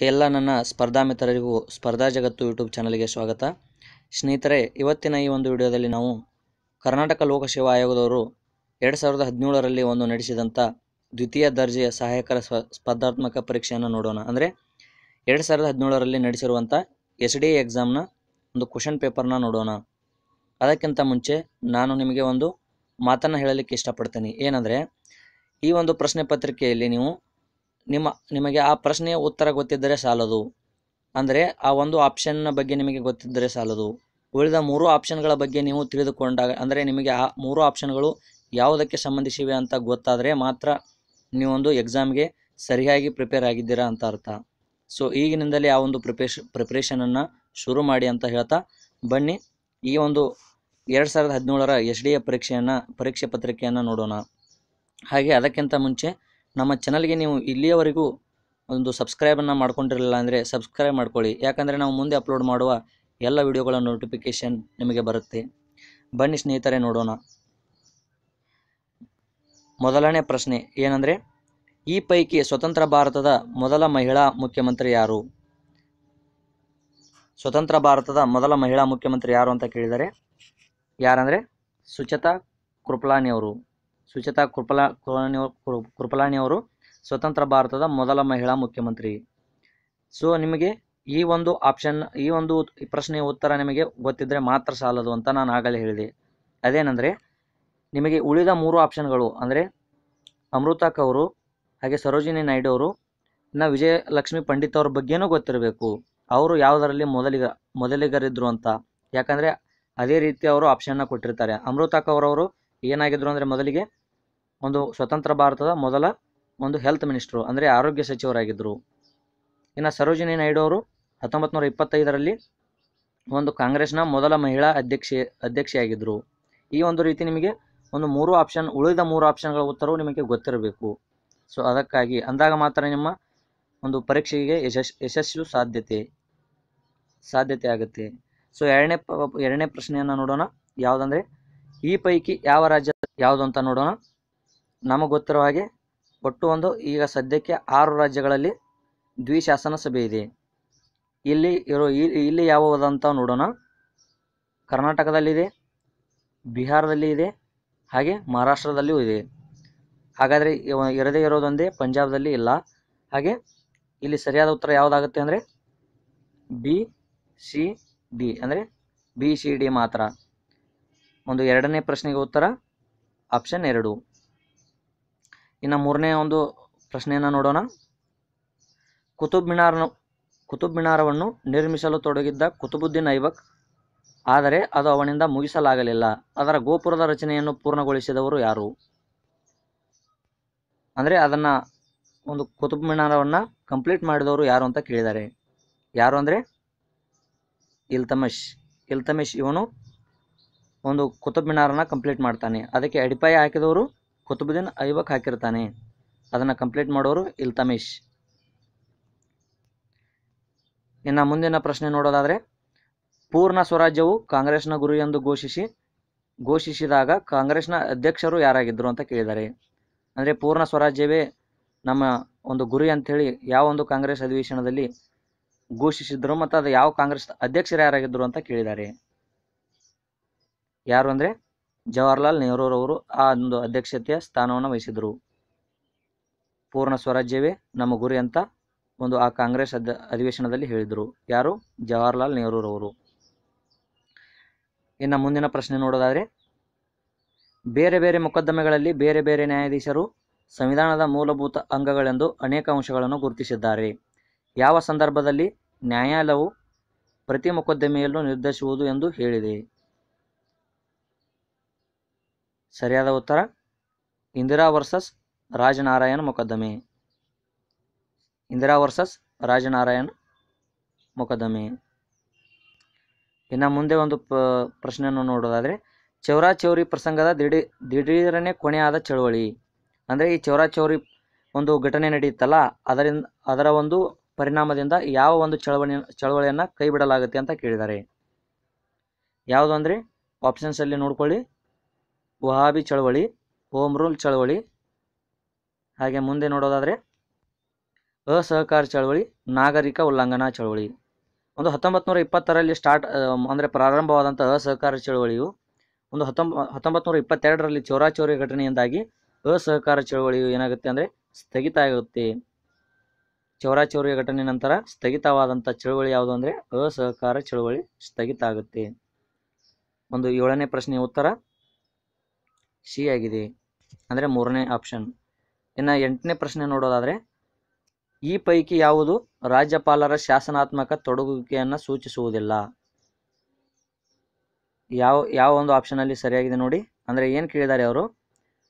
ಎಲ್ಲ ನನ್ನ ಸ್ಪರ್ಧಾ ಮಿತ್ರರಿಗೂ ಸ್ಪರ್ಧಾ ಜಗತ್ತು ಯೂಟ್ಯೂಬ್ ಚಾನಲ್ಗೆ ಸ್ವಾಗತ. ಸ್ನೇಹಿತರೆ, ಇವತ್ತಿನ ಈ ಒಂದು ವಿಡಿಯೋದಲ್ಲಿ ನಾವು ಕರ್ನಾಟಕ ಲೋಕಸೇವಾ ಆಯೋಗದವರು ಎರಡು ಸಾವಿರದ ಹದಿನೇಳರಲ್ಲಿ ಒಂದು ನಡೆಸಿದಂಥ ದ್ವಿತೀಯ ದರ್ಜೆಯ ಸಹಾಯಕರ ಸ್ಪರ್ಧಾತ್ಮಕ ಪರೀಕ್ಷೆಯನ್ನು ನೋಡೋಣ. ಅಂದರೆ ಎರಡು ಸಾವಿರದ ಹದಿನೇಳರಲ್ಲಿ ನಡೆಸಿರುವಂಥ ಎಸ್ ಡಿ ಎಕ್ಸಾಮ್ನ ಒಂದು ಕ್ವಶನ್ ಪೇಪರ್ನ ನೋಡೋಣ. ಅದಕ್ಕಿಂತ ಮುಂಚೆ ನಾನು ನಿಮಗೆ ಒಂದು ಮಾತನ್ನು ಹೇಳಲಿಕ್ಕೆ ಇಷ್ಟಪಡ್ತೀನಿ. ಏನಂದರೆ, ಈ ಒಂದು ಪ್ರಶ್ನೆ ಪತ್ರಿಕೆಯಲ್ಲಿ ನೀವು ನಿಮ್ಮ, ನಿಮಗೆ ಆ ಪ್ರಶ್ನೆಯ ಉತ್ತರ ಗೊತ್ತಿದ್ದರೆ ಸಾಲದು. ಅಂದರೆ ಆ ಒಂದು ಆಪ್ಷನ್ನ ಬಗ್ಗೆ ನಿಮಗೆ ಗೊತ್ತಿದ್ದರೆ ಸಾಲದು. ಉಳಿದ ಮೂರು ಆಪ್ಷನ್ಗಳ ಬಗ್ಗೆ ನೀವು ತಿಳಿದುಕೊಂಡಾಗ, ಅಂದರೆ ನಿಮಗೆ ಆ ಮೂರು ಆಪ್ಷನ್ಗಳು ಯಾವುದಕ್ಕೆ ಸಂಬಂಧಿಸಿವೆ ಅಂತ ಗೊತ್ತಾದರೆ ಮಾತ್ರ ನೀವೊಂದು ಎಕ್ಸಾಮ್ಗೆ ಸರಿಯಾಗಿ ಪ್ರಿಪೇರ್ ಆಗಿದ್ದೀರಾ ಅಂತ ಅರ್ಥ. ಸೊ ಈಗಿನಿಂದಲೇ ಆ ಒಂದು ಪ್ರಿಪೇಶ್ ಪ್ರಿಪ್ರೇಷನನ್ನು ಶುರು ಮಾಡಿ ಅಂತ ಹೇಳ್ತಾ ಬನ್ನಿ. ಈ ಒಂದು ಎರಡು ಸಾವಿರದ ಹದಿನೇಳರ ಎಸ್ ಡಿ ಎ ಪರೀಕ್ಷೆಯನ್ನು, ಪರೀಕ್ಷೆ ಪತ್ರಿಕೆಯನ್ನು ನೋಡೋಣ. ಹಾಗೆ ಅದಕ್ಕಿಂತ ಮುಂಚೆ ನಮ್ಮ ಚಾನಲ್ಗೆ ನೀವು ಇಲ್ಲಿಯವರೆಗೂ ಒಂದು ಸಬ್ಸ್ಕ್ರೈಬನ್ನು ಮಾಡ್ಕೊಂಡಿರಲಿಲ್ಲ ಅಂದರೆ ಸಬ್ಸ್ಕ್ರೈಬ್ ಮಾಡ್ಕೊಳ್ಳಿ. ಯಾಕಂದರೆ ನಾವು ಮುಂದೆ ಅಪ್ಲೋಡ್ ಮಾಡುವ ಎಲ್ಲ ವಿಡಿಯೋಗಳ ನೋಟಿಫಿಕೇಷನ್ ನಿಮಗೆ ಬರುತ್ತೆ. ಬನ್ನಿ ಸ್ನೇಹಿತರೆ, ನೋಡೋಣ. ಮೊದಲನೇ ಪ್ರಶ್ನೆ, ಏನಂದರೆ, ಈ ಪೈಕಿ ಸ್ವತಂತ್ರ ಭಾರತದ ಮೊದಲ ಮಹಿಳಾ ಮುಖ್ಯಮಂತ್ರಿ ಯಾರು? ಸ್ವತಂತ್ರ ಭಾರತದ ಮೊದಲ ಮಹಿಳಾ ಮುಖ್ಯಮಂತ್ರಿ ಯಾರು ಅಂತ ಕೇಳಿದರೆ, ಯಾರಂದರೆ, ಸುಚತಾ ಕೃಪ್ಲಾನಿ ಅವರು ಸುಚೇತಾ ಕೃಪಲಾ ಕೃಪಲಾಣಿ ಅವ್ರು- ಅವರು ಸ್ವತಂತ್ರ ಭಾರತದ ಮೊದಲ ಮಹಿಳಾ ಮುಖ್ಯಮಂತ್ರಿ. ಸೊ ನಿಮಗೆ ಈ ಒಂದು ಆಪ್ಷನ್ ಈ ಒಂದು ಪ್ರಶ್ನೆಯ ಉತ್ತರ ನಿಮಗೆ ಗೊತ್ತಿದ್ದರೆ ಮಾತ್ರ ಸಾಲದು ಅಂತ ನಾನು ಆಗಲೇ ಹೇಳಿದೆ. ಅದೇನೆಂದರೆ, ನಿಮಗೆ ಉಳಿದ ಮೂರು ಆಪ್ಷನ್ಗಳು ಅಂದರೆ ಅಮೃತಾಕ್ ಅವರು ಹಾಗೆ ಸರೋಜಿನಿ ನಾಯ್ಡು ಅವರು, ಇನ್ನು ವಿಜಯಲಕ್ಷ್ಮಿ ಪಂಡಿತ್ ಅವ್ರ ಬಗ್ಗೆನೂ ಗೊತ್ತಿರಬೇಕು. ಅವರು ಯಾವುದರಲ್ಲಿ ಮೊದಲಿಗ, ಮೊದಲಿಗರಿದ್ರು ಅಂತ. ಯಾಕಂದರೆ ಅದೇ ರೀತಿ ಅವರು ಆಪ್ಷನ್ನ ಕೊಟ್ಟಿರ್ತಾರೆ. ಅಮೃತಾಕ್ ಅವರವರು ಏನಾಗಿದ್ರು ಅಂದರೆ ಮೊದಲಿಗೆ ಒಂದು ಸ್ವತಂತ್ರ ಭಾರತದ ಮೊದಲ ಒಂದು ಹೆಲ್ತ್ ಮಿನಿಸ್ಟ್ರು ಅಂದರೆ ಆರೋಗ್ಯ ಸಚಿವರಾಗಿದ್ದರು ಇನ್ನು ಸರೋಜಿನಿ ನಾಯ್ಡು ಅವರು ಹತ್ತೊಂಬತ್ತು ನೂರ ಇಪ್ಪತ್ತೈದರಲ್ಲಿ ಒಂದು ಕಾಂಗ್ರೆಸ್ನ ಮೊದಲ ಮಹಿಳಾ ಅಧ್ಯಕ್ಷೆ ಅಧ್ಯಕ್ಷೆಯಾಗಿದ್ದರು ಈ ಒಂದು ರೀತಿ ನಿಮಗೆ ಒಂದು ಮೂರು ಆಪ್ಷನ್ ಉಳಿದ ಮೂರು ಆಪ್ಷನ್ಗಳ ಉತ್ತರವು ನಿಮಗೆ ಗೊತ್ತಿರಬೇಕು. ಸೊ ಅದಕ್ಕಾಗಿ ಅಂದಾಗ ಮಾತ್ರ ನಿಮ್ಮ ಒಂದು ಪರೀಕ್ಷೆಗೆ ಯಶಸ್, ಯಶಸ್ಸು ಸಾಧ್ಯತೆ ಸಾಧ್ಯತೆ ಆಗುತ್ತೆ. ಸೊ ಎರಡನೇ ಎರಡನೇ ಪ್ರಶ್ನೆಯನ್ನು ನೋಡೋಣ. ಯಾವುದಂದರೆ ಈ ಪೈಕಿ ಯಾವ ರಾಜ್ಯ ಯಾವುದು ಅಂತ ನೋಡೋಣ. ನಮಗೆ ಗೊತ್ತಿರೋ ಹಾಗೆ ಒಟ್ಟು ಒಂದು ಈಗ ಸದ್ಯಕ್ಕೆ ಆರು ರಾಜ್ಯಗಳಲ್ಲಿ ದ್ವಿಶಾಸನ ಸಭೆ ಇದೆ. ಇಲ್ಲಿ ಇರೋ ಇಲ್ಲಿ ಅಂತ ನೋಡೋಣ. ಕರ್ನಾಟಕದಲ್ಲಿದೆ ಬಿಹಾರದಲ್ಲಿ ಇದೆ, ಹಾಗೆ ಮಹಾರಾಷ್ಟ್ರದಲ್ಲಿಯೂ ಇದೆ. ಹಾಗಾದರೆ ಇರದೇ ಇರೋದೊಂದೇ ಪಂಜಾಬ್ದಲ್ಲಿ ಇಲ್ಲ. ಹಾಗೆ ಇಲ್ಲಿ ಸರಿಯಾದ ಉತ್ತರ ಯಾವುದಾಗುತ್ತೆ ಅಂದರೆ ಬಿ, ಸಿ, ಡಿ, ಅಂದರೆ ಬಿ, ಸಿ, ಡಿ ಮಾತ್ರ. ಒಂದು ಎರಡನೇ ಪ್ರಶ್ನೆಗೆ ಉತ್ತರ? ಆಪ್ಷನ್ ಎರಡು. ಇನ್ನು ಮೂರನೇ ಒಂದು ಪ್ರಶ್ನೆಯನ್ನು ನೋಡೋಣ. ಕುತುಬ್ ಮಿನಾರ್ನ, ಕುತುಬ್ ಮಿನಾರವನ್ನು ನಿರ್ಮಿಸಲು ತೊಡಗಿದ್ದ ಕುತುಬುದ್ದೀನ್ ಐಬಕ್, ಆದರೆ ಅದು ಅವನಿಂದ ಮುಗಿಸಲಾಗಲಿಲ್ಲ. ಅದರ ಗೋಪುರದ ರಚನೆಯನ್ನು ಪೂರ್ಣಗೊಳಿಸಿದವರು ಯಾರು? ಅಂದರೆ ಅದನ್ನು ಒಂದು ಕುತುಬ್ ಮಿನಾರವನ್ನು ಕಂಪ್ಲೀಟ್ ಮಾಡಿದವರು ಯಾರು ಅಂತ ಕೇಳಿದ್ದಾರೆ ಯಾರು ಅಂದರೆ? ಇಲ್ತಮಶ್. ಇಲ್ತಮಿಶ್ ಇವನು ಒಂದು ಕುತುಬ್ ಮಿನಾರನ್ನ ಕಂಪ್ಲೀಟ್ ಮಾಡ್ತಾನೆ. ಅದಕ್ಕೆ ಅಡಿಪಾಯ ಹಾಕಿದವರು ಕುತುಬುದ್ದೀನ್ ಐಬಕ್ ಹಾಕಿರ್ತಾನೆ. ಅದನ್ನು ಕಂಪ್ಲೀಟ್ ಮಾಡೋರು ಇಲ್ತಮಿಶ್. ಇನ್ನು ಮುಂದಿನ ಪ್ರಶ್ನೆ ನೋಡೋದಾದರೆ, ಪೂರ್ಣ ಸ್ವರಾಜ್ಯವು ಕಾಂಗ್ರೆಸ್ನ ಗುರು ಎಂದು ಘೋಷಿಸಿ, ಘೋಷಿಸಿದಾಗ ಕಾಂಗ್ರೆಸ್ನ ಅಧ್ಯಕ್ಷರು ಯಾರಾಗಿದ್ದರು ಅಂತ ಕೇಳಿದ್ದಾರೆ ಅಂದರೆ ಪೂರ್ಣ ಸ್ವರಾಜ್ಯವೇ ನಮ್ಮ ಒಂದು ಗುರಿ ಅಂಥೇಳಿ ಯಾವ ಒಂದು ಕಾಂಗ್ರೆಸ್ ಅಧಿವೇಶನದಲ್ಲಿ ಘೋಷಿಸಿದ್ರು ಮತ್ತು ಅದು ಯಾವ ಕಾಂಗ್ರೆಸ್ ಅಧ್ಯಕ್ಷರು ಯಾರಾಗಿದ್ದರು ಅಂತ ಕೇಳಿದ್ದಾರೆ ಯಾರು ಅಂದರೆ ಜವಾಹರ್ಲಾಲ್ ನೆಹರೂರವರು ಆ ಒಂದು ಅಧ್ಯಕ್ಷತೆಯ ಸ್ಥಾನವನ್ನು ವಹಿಸಿದರು. ಪೂರ್ಣ ಸ್ವರಾಜ್ಯವೇ ನಮ್ಮ ಗುರಿ ಅಂತ ಒಂದು ಆ ಕಾಂಗ್ರೆಸ್ ಅಧ ಅಧಿವೇಶನದಲ್ಲಿ ಹೇಳಿದರು. ಯಾರು? ಜವಾಹರ್ಲಾಲ್ ನೆಹರೂರವರು ಇನ್ನು ಮುಂದಿನ ಪ್ರಶ್ನೆ ನೋಡೋದಾದರೆ, ಬೇರೆ ಬೇರೆ ಮೊಕದ್ದಮೆಗಳಲ್ಲಿ ಬೇರೆ ಬೇರೆ ನ್ಯಾಯಾಧೀಶರು ಸಂವಿಧಾನದ ಮೂಲಭೂತ ಅಂಗಗಳೆಂದು ಅನೇಕ ಅಂಶಗಳನ್ನು ಗುರುತಿಸಿದ್ದಾರೆ. ಯಾವ ಸಂದರ್ಭದಲ್ಲಿ ನ್ಯಾಯಾಲಯವು ಪ್ರತಿ ಮೊಕದ್ದಮೆಯಲ್ಲೂ ನಿರ್ಧರಿಸುವುದು ಎಂದು ಹೇಳಿದೆ. ಸರಿಯಾದ ಉತ್ತರ? ಇಂದಿರಾ ವರ್ಸಸ್ ರಾಜನಾರಾಯಣ ಮೊಕದ್ದಮೆ. ಇಂದಿರಾ ವರ್ಸಸ್ ರಾಜನಾರಾಯಣ ಮೊಕದ್ದಮೆ. ಇನ್ನು ಮುಂದೆ ಒಂದು ಪ, ಪ್ರಶ್ನೆಯನ್ನು ನೋಡೋದಾದರೆ, ಚೌರಾ ಚೌರಿ ಪ್ರಸಂಗದ ದಿಢೀ ದಿಢೀರನೆ ಕೊನೆಯಾದ ಚಳವಳಿ. ಅಂದರೆ ಈ ಚೌರಾ ಚೌರಿ ಒಂದು ಘಟನೆ ನಡೆಯುತ್ತಲ್ಲ, ಅದರಿಂದ, ಅದರ ಒಂದು ಪರಿಣಾಮದಿಂದ ಯಾವ ಒಂದು ಚಳವಳಿ, ಚಳವಳಿಯನ್ನು ಕೈ ಬಿಡಲಾಗುತ್ತೆ ಅಂತ ಕೇಳಿದ್ದಾರೆ ಯಾವುದು ಅಂದರೆ ಆಪ್ಷನ್ಸಲ್ಲಿ ನೋಡ್ಕೊಳ್ಳಿ. ವಹಾಬಿ ಚಳವಳಿ ಹೋಮ್ ರೂಲ್ ಚಳವಳಿ. ಹಾಗೆ ಮುಂದೆ ನೋಡೋದಾದರೆ ಅಸಹಕಾರ ಚಳವಳಿ, ನಾಗರಿಕ ಉಲ್ಲಂಘನಾ ಚಳವಳಿ. ಒಂದು ಹತ್ತೊಂಬತ್ತು ನೂರ ಇಪ್ಪತ್ತರಲ್ಲಿ ಸ್ಟಾರ್ಟ್ ಅಂದರೆ ಪ್ರಾರಂಭವಾದಂಥ ಅಸಹಕಾರ ಚಳವಳಿಯು, ಒಂದು ಹತ್ತೊಂಬ ಹತ್ತೊಂಬತ್ತು ನೂರ ಇಪ್ಪತ್ತೆರಡರಲ್ಲಿ ಚೋರಾಚೋರಿ ಘಟನೆಯಿಂದಾಗಿ ಅಸಹಕಾರ ಚಳವಳಿಯು ಏನಾಗುತ್ತೆ ಅಂದರೆ ಸ್ಥಗಿತ ಆಗುತ್ತೆ. ಚೌರಾಚೌರಿ ಘಟನೆ ನಂತರ ಸ್ಥಗಿತವಾದಂಥ ಚಳವಳಿ ಯಾವುದು ಅಂದರೆ ಅಸಹಕಾರ ಚಳವಳಿ ಸ್ಥಗಿತ ಆಗುತ್ತೆ. ಒಂದು ಏಳನೇ ಪ್ರಶ್ನೆಯ ಉತ್ತರ. ಸಿ ಆಗಿದೆ. ಅಂದರೆ ಮೂರನೇ ಆಪ್ಷನ್ ಇನ್ನು ಎಂಟನೇ ಪ್ರಶ್ನೆ ನೋಡೋದಾದರೆ, ಈ ಪೈಕಿ ಯಾವುದು ರಾಜ್ಯಪಾಲರ ಶಾಸನಾತ್ಮಕ ತೊಡಗುವಿಕೆಯನ್ನು ಸೂಚಿಸುವುದಿಲ್ಲ? ಯಾವ ಯಾವ ಒಂದು ಆಪ್ಷನಲ್ಲಿ ಸರಿಯಾಗಿದೆ ನೋಡಿ. ಅಂದರೆ ಏನು ಕೇಳಿದ್ದಾರೆ ಅವರು?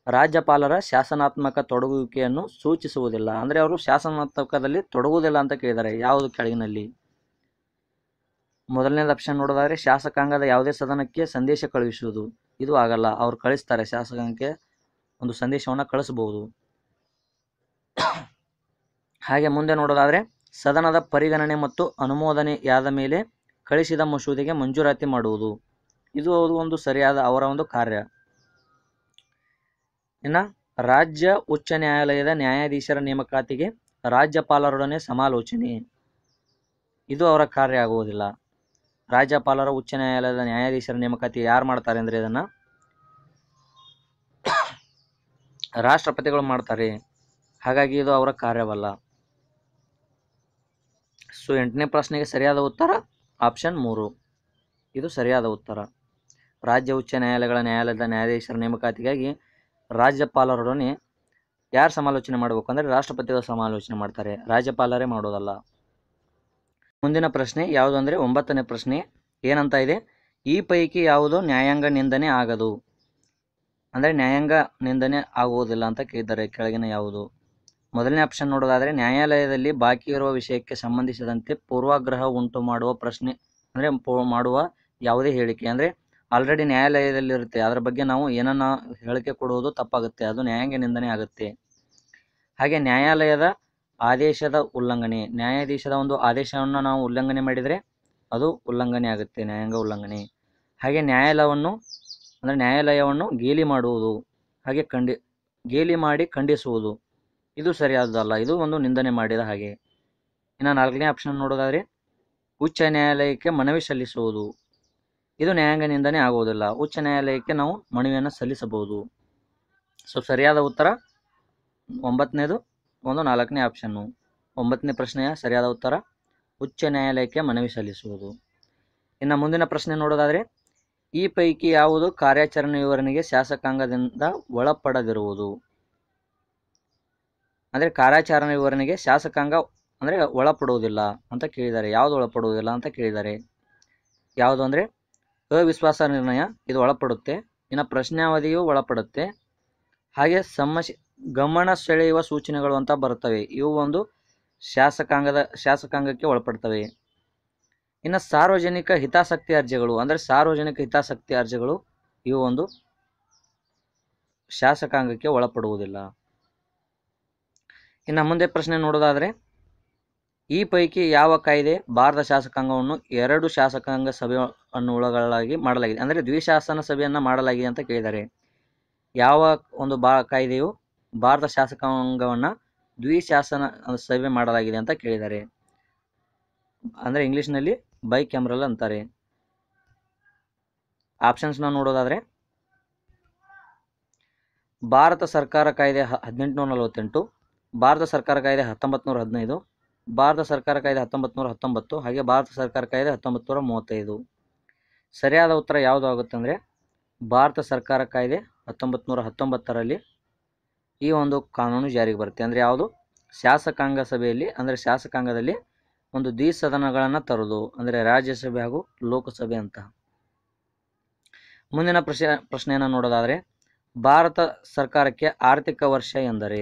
ರಾಜ್ಯಪಾಲರ ಶಾಸನಾತ್ಮಕ ತೊಡಗುವಿಕೆಯನ್ನು ಸೂಚಿಸುವುದಿಲ್ಲ. ಅಂದರೆ ಅವರು ಶಾಸನಾತ್ಮಕದಲ್ಲಿ ತೊಡಗುವುದಿಲ್ಲ ಅಂತ ಕೇಳಿದ್ದಾರೆ ಯಾವುದು ಕೆಳಗಿನಲ್ಲಿ? ಮೊದಲನೇದು ಆಪ್ಷನ್ ನೋಡೋದಾದ್ರೆ, ಶಾಸಕಾಂಗದ ಯಾವುದೇ ಸದನಕ್ಕೆ ಸಂದೇಶ ಕಳುಹಿಸುವುದು. ಇದು ಆಗಲ್ಲ. ಅವ್ರು ಕಳಿಸ್ತಾರೆ. ಶಾಸಕಾಂಗಕ್ಕೆ ಒಂದು ಸಂದೇಶವನ್ನು ಕಳಿಸಬಹುದು ಹಾಗೆ ಮುಂದೆ ನೋಡೋದಾದ್ರೆ, ಸದನದ ಪರಿಗಣನೆ ಮತ್ತು ಅನುಮೋದನೆಯಾದ ಮೇಲೆ ಕಳಿಸಿದ ಮಸೂದೆಗೆ ಮಂಜೂರಾತಿ ಮಾಡುವುದು. ಇದು ಒಂದು ಸರಿಯಾದ ಅವರ ಒಂದು ಕಾರ್ಯ. ಇನ್ನು, ರಾಜ್ಯ ಉಚ್ಚ ನ್ಯಾಯಾಲಯದ ನ್ಯಾಯಾಧೀಶರ ನೇಮಕಾತಿಗೆ ರಾಜ್ಯಪಾಲರೊಡನೆ ಸಮಾಲೋಚನೆ. ಇದು ಅವರ ಕಾರ್ಯ ಆಗುವುದಿಲ್ಲ. ರಾಜ್ಯಪಾಲರ ಉಚ್ಚ ನ್ಯಾಯಾಲಯದ ನ್ಯಾಯಾಧೀಶರ ನೇಮಕಾತಿ ಯಾರು ಮಾಡ್ತಾರೆ ಅಂದರೆ ಇದನ್ನು ರಾಷ್ಟ್ರಪತಿಗಳು ಮಾಡ್ತಾರೆ. ಹಾಗಾಗಿ ಇದು ಅವರ ಕಾರ್ಯವಲ್ಲ. ಸೊ ಎಂಟನೇ ಪ್ರಶ್ನೆಗೆ ಸರಿಯಾದ ಉತ್ತರ? ಆಪ್ಷನ್ ಮೂರು. ಇದು ಸರಿಯಾದ ಉತ್ತರ. ರಾಜ್ಯ ಉಚ್ಚ ನ್ಯಾಯಾಲಯಗಳ ನ್ಯಾಯಾಲಯದ ನ್ಯಾಯಾಧೀಶರ ನೇಮಕಾತಿಗಾಗಿ ರಾಜ್ಯಪಾಲರೊಡನೆ ಯಾರು ಸಮಾಲೋಚನೆ ಮಾಡಬೇಕು ಅಂದರೆ ರಾಷ್ಟ್ರಪತಿಗಳು ಸಮಾಲೋಚನೆ ಮಾಡ್ತಾರೆ. ರಾಜ್ಯಪಾಲರೇ ಮಾಡೋದಲ್ಲ. ಮುಂದಿನ ಪ್ರಶ್ನೆ ಯಾವುದು ಅಂದರೆ ಒಂಬತ್ತನೇ ಪ್ರಶ್ನೆ. ಏನಂತ ಇದೆ? ಈ ಪೈಕಿ ಯಾವುದು ನ್ಯಾಯಾಂಗ ನಿಂದನೆ ಆಗದು? ಅಂದರೆ ನ್ಯಾಯಾಂಗ ನಿಂದನೆ ಆಗುವುದಿಲ್ಲ ಅಂತ ಕೇಳಿದ್ದಾರೆ. ಕೆಳಗಿನ ಯಾವುದು? ಮೊದಲನೇ ಆಪ್ಷನ್ ನೋಡೋದಾದರೆ, ನ್ಯಾಯಾಲಯದಲ್ಲಿ ಬಾಕಿ ಇರುವ ವಿಷಯಕ್ಕೆ ಸಂಬಂಧಿಸಿದಂತೆ ಪೂರ್ವಾಗ್ರಹ ಉಂಟು ಮಾಡುವ ಪ್ರಶ್ನೆ, ಅಂದರೆ ಮಾಡುವ ಯಾವುದೇ ಹೇಳಿಕೆ. ಅಂದರೆ ಆಲ್ರೆಡಿ ನ್ಯಾಯಾಲಯದಲ್ಲಿರುತ್ತೆ. ಅದರ ಬಗ್ಗೆ ನಾವು ಏನನ್ನ ಹೇಳಿಕೆ ಕೊಡುವುದು ತಪ್ಪಾಗುತ್ತೆ. ಅದು ನ್ಯಾಯಾಂಗ ನಿಂದನೆ ಆಗುತ್ತೆ. ಹಾಗೆ ನ್ಯಾಯಾಲಯದ ಆದೇಶದ ಉಲ್ಲಂಘನೆ. ನ್ಯಾಯಾಧೀಶದ ಒಂದು ಆದೇಶವನ್ನು ನಾವು ಉಲ್ಲಂಘನೆ ಮಾಡಿದರೆ ಅದು ಉಲ್ಲಂಘನೆ ಆಗುತ್ತೆ, ನ್ಯಾಯಾಂಗ ಉಲ್ಲಂಘನೆ. ಹಾಗೆ ನ್ಯಾಯಾಲಯವನ್ನು, ಅಂದರೆ ನ್ಯಾಯಾಲಯವನ್ನು ಗೇಲಿ ಮಾಡುವುದು, ಹಾಗೆ ಖಂಡಿ, ಗೇಲಿ ಮಾಡಿ ಖಂಡಿಸುವುದು, ಇದು ಸರಿಯಾದದಲ್ಲ ಇದು ಒಂದು ನಿಂದನೆ ಮಾಡಿದ ಹಾಗೆ. ಇನ್ನು ನಾಲ್ಕನೇ ಆಪ್ಷನ್ ನೋಡೋದಾದರೆ, ಉಚ್ಚ ನ್ಯಾಯಾಲಯಕ್ಕೆ ಮನವಿ ಸಲ್ಲಿಸುವುದು. ಇದು ನ್ಯಾಯಾಂಗ ನಿಂದನೆ ಆಗುವುದಿಲ್ಲ. ಉಚ್ಚ ನ್ಯಾಯಾಲಯಕ್ಕೆ ನಾವು ಮನವಿಯನ್ನು ಸಲ್ಲಿಸಬಹುದು. ಸೊ ಸರಿಯಾದ ಉತ್ತರ, ಒಂಬತ್ತನೇದು ಒಂದು ನಾಲ್ಕನೇ ಆಪ್ಷನ್ನು. ಒಂಬತ್ತನೇ ಪ್ರಶ್ನೆಯ ಸರಿಯಾದ ಉತ್ತರ, ಉಚ್ಚ ನ್ಯಾಯಾಲಯಕ್ಕೆ ಮನವಿ ಸಲ್ಲಿಸುವುದು. ಇನ್ನು ಮುಂದಿನ ಪ್ರಶ್ನೆ ನೋಡೋದಾದರೆ, ಈ ಪೈಕಿ ಯಾವುದು ಕಾರ್ಯಾಚರಣೆ ವಿವರಣೆಗೆ ಶಾಸಕಾಂಗದಿಂದ ಒಳಪಡದಿರುವುದು? ಅಂದರೆ ಕಾರ್ಯಾಚರಣೆ ವಿವರಣೆಗೆ ಶಾಸಕಾಂಗ ಅಂದರೆ ಒಳಪಡುವುದಿಲ್ಲ ಅಂತ ಕೇಳಿದ್ದಾರೆ. ಯಾವುದು ಒಳಪಡುವುದಿಲ್ಲ ಅಂತ ಕೇಳಿದ್ದಾರೆ. ಯಾವುದು ಅಂದರೆ, ಅವಿಶ್ವಾಸ ನಿರ್ಣಯ, ಇದು ಒಳಪಡುತ್ತೆ. ಇನ್ನು ಪ್ರಶ್ನಾವಧಿಯು ಒಳಪಡುತ್ತೆ. ಹಾಗೆ ಸಮಸ್ಯೆ ಗಮನ ಸೆಳೆಯುವ ಸೂಚನೆಗಳು ಅಂತ ಬರುತ್ತವೆ. ಇವು ಒಂದು ಶಾಸಕಾಂಗದ, ಶಾಸಕಾಂಗಕ್ಕೆ ಒಳಪಡ್ತವೆ. ಇನ್ನು ಸಾರ್ವಜನಿಕ ಹಿತಾಸಕ್ತಿ ಅರ್ಜಿಗಳು, ಅಂದರೆ ಸಾರ್ವಜನಿಕ ಹಿತಾಸಕ್ತಿ ಅರ್ಜಿಗಳು, ಇವು ಒಂದು ಶಾಸಕಾಂಗಕ್ಕೆ ಒಳಪಡುವುದಿಲ್ಲ. ಇನ್ನು ಮುಂದೆ ಪ್ರಶ್ನೆ ನೋಡೋದಾದರೆ, ಈ ಪೈಕಿ ಯಾವ ಕಾಯ್ದೆ ಭಾರತ ಶಾಸಕಾಂಗವನ್ನು ಎರಡು ಶಾಸಕಾಂಗ ಸಭೆಯನ್ನು ಒಳಗಳಾಗಿ ಮಾಡಲಾಗಿದೆ? ಅಂದರೆ ದ್ವಿಶಾಸನ ಸಭೆಯನ್ನು ಮಾಡಲಾಗಿದೆ ಅಂತ ಕೇಳಿದ್ದಾರೆ. ಯಾವ ಒಂದು ಬಾ ಕಾಯ್ದೆಯು ಭಾರತ ಶಾಸಕಾಂಗವನ್ನು ದ್ವಿಶಾಸನ ಸಭೆ ಮಾಡಲಾಗಿದೆ ಅಂತ ಕೇಳಿದ್ದಾರೆ. ಅಂದರೆ ಇಂಗ್ಲೀಷ್ನಲ್ಲಿ ಬೈ ಕ್ಯಾಮ್ರಲ್ ಅಂತಾರೆ. ಆಪ್ಷನ್ಸ್ನ ನೋಡೋದಾದರೆ, ಭಾರತ ಸರ್ಕಾರ ಕಾಯ್ದೆ ಹದಿನೆಂಟುನೂರ ನಲವತ್ತೆಂಟು, ಭಾರತ ಸರ್ಕಾರ ಕಾಯ್ದೆ ಹತ್ತೊಂಬತ್ತು ನೂರ ಹದಿನೈದು, ಭಾರತ ಸರ್ಕಾರ ಕಾಯ್ದೆ ಹತ್ತೊಂಬತ್ತು ನೂರ ಹತ್ತೊಂಬತ್ತು ಹಾಗೆ ಭಾರತ ಸರ್ಕಾರ ಕಾಯ್ದೆ ಹತ್ತೊಂಬತ್ತು ನೂರ ಮೂವತ್ತೈದು. ಸರಿಯಾದ ಉತ್ತರ ಯಾವುದು ಆಗುತ್ತೆ ಅಂದರೆ, ಭಾರತ ಸರ್ಕಾರ ಕಾಯ್ದೆ ಹತ್ತೊಂಬತ್ತು ನೂರ ಹತ್ತೊಂಬತ್ತರಲ್ಲಿ ಈ ಒಂದು ಕಾನೂನು ಜಾರಿಗೆ ಬರುತ್ತೆ. ಅಂದರೆ ಯಾವುದು? ಶಾಸಕಾಂಗ ಸಭೆಯಲ್ಲಿ, ಅಂದರೆ ಶಾಸಕಾಂಗದಲ್ಲಿ ಒಂದು ದ್ವಿಸದನಗಳನ್ನು ತರೋದು, ಅಂದರೆ ರಾಜ್ಯಸಭೆ ಹಾಗೂ ಲೋಕಸಭೆ ಅಂತ. ಮುಂದಿನ ಪ್ರಶ್ನೆ, ಪ್ರಶ್ನೆಯನ್ನು ನೋಡೋದಾದರೆ, ಭಾರತ ಸರ್ಕಾರಕ್ಕೆ ಆರ್ಥಿಕ ವರ್ಷ ಎಂದರೆ?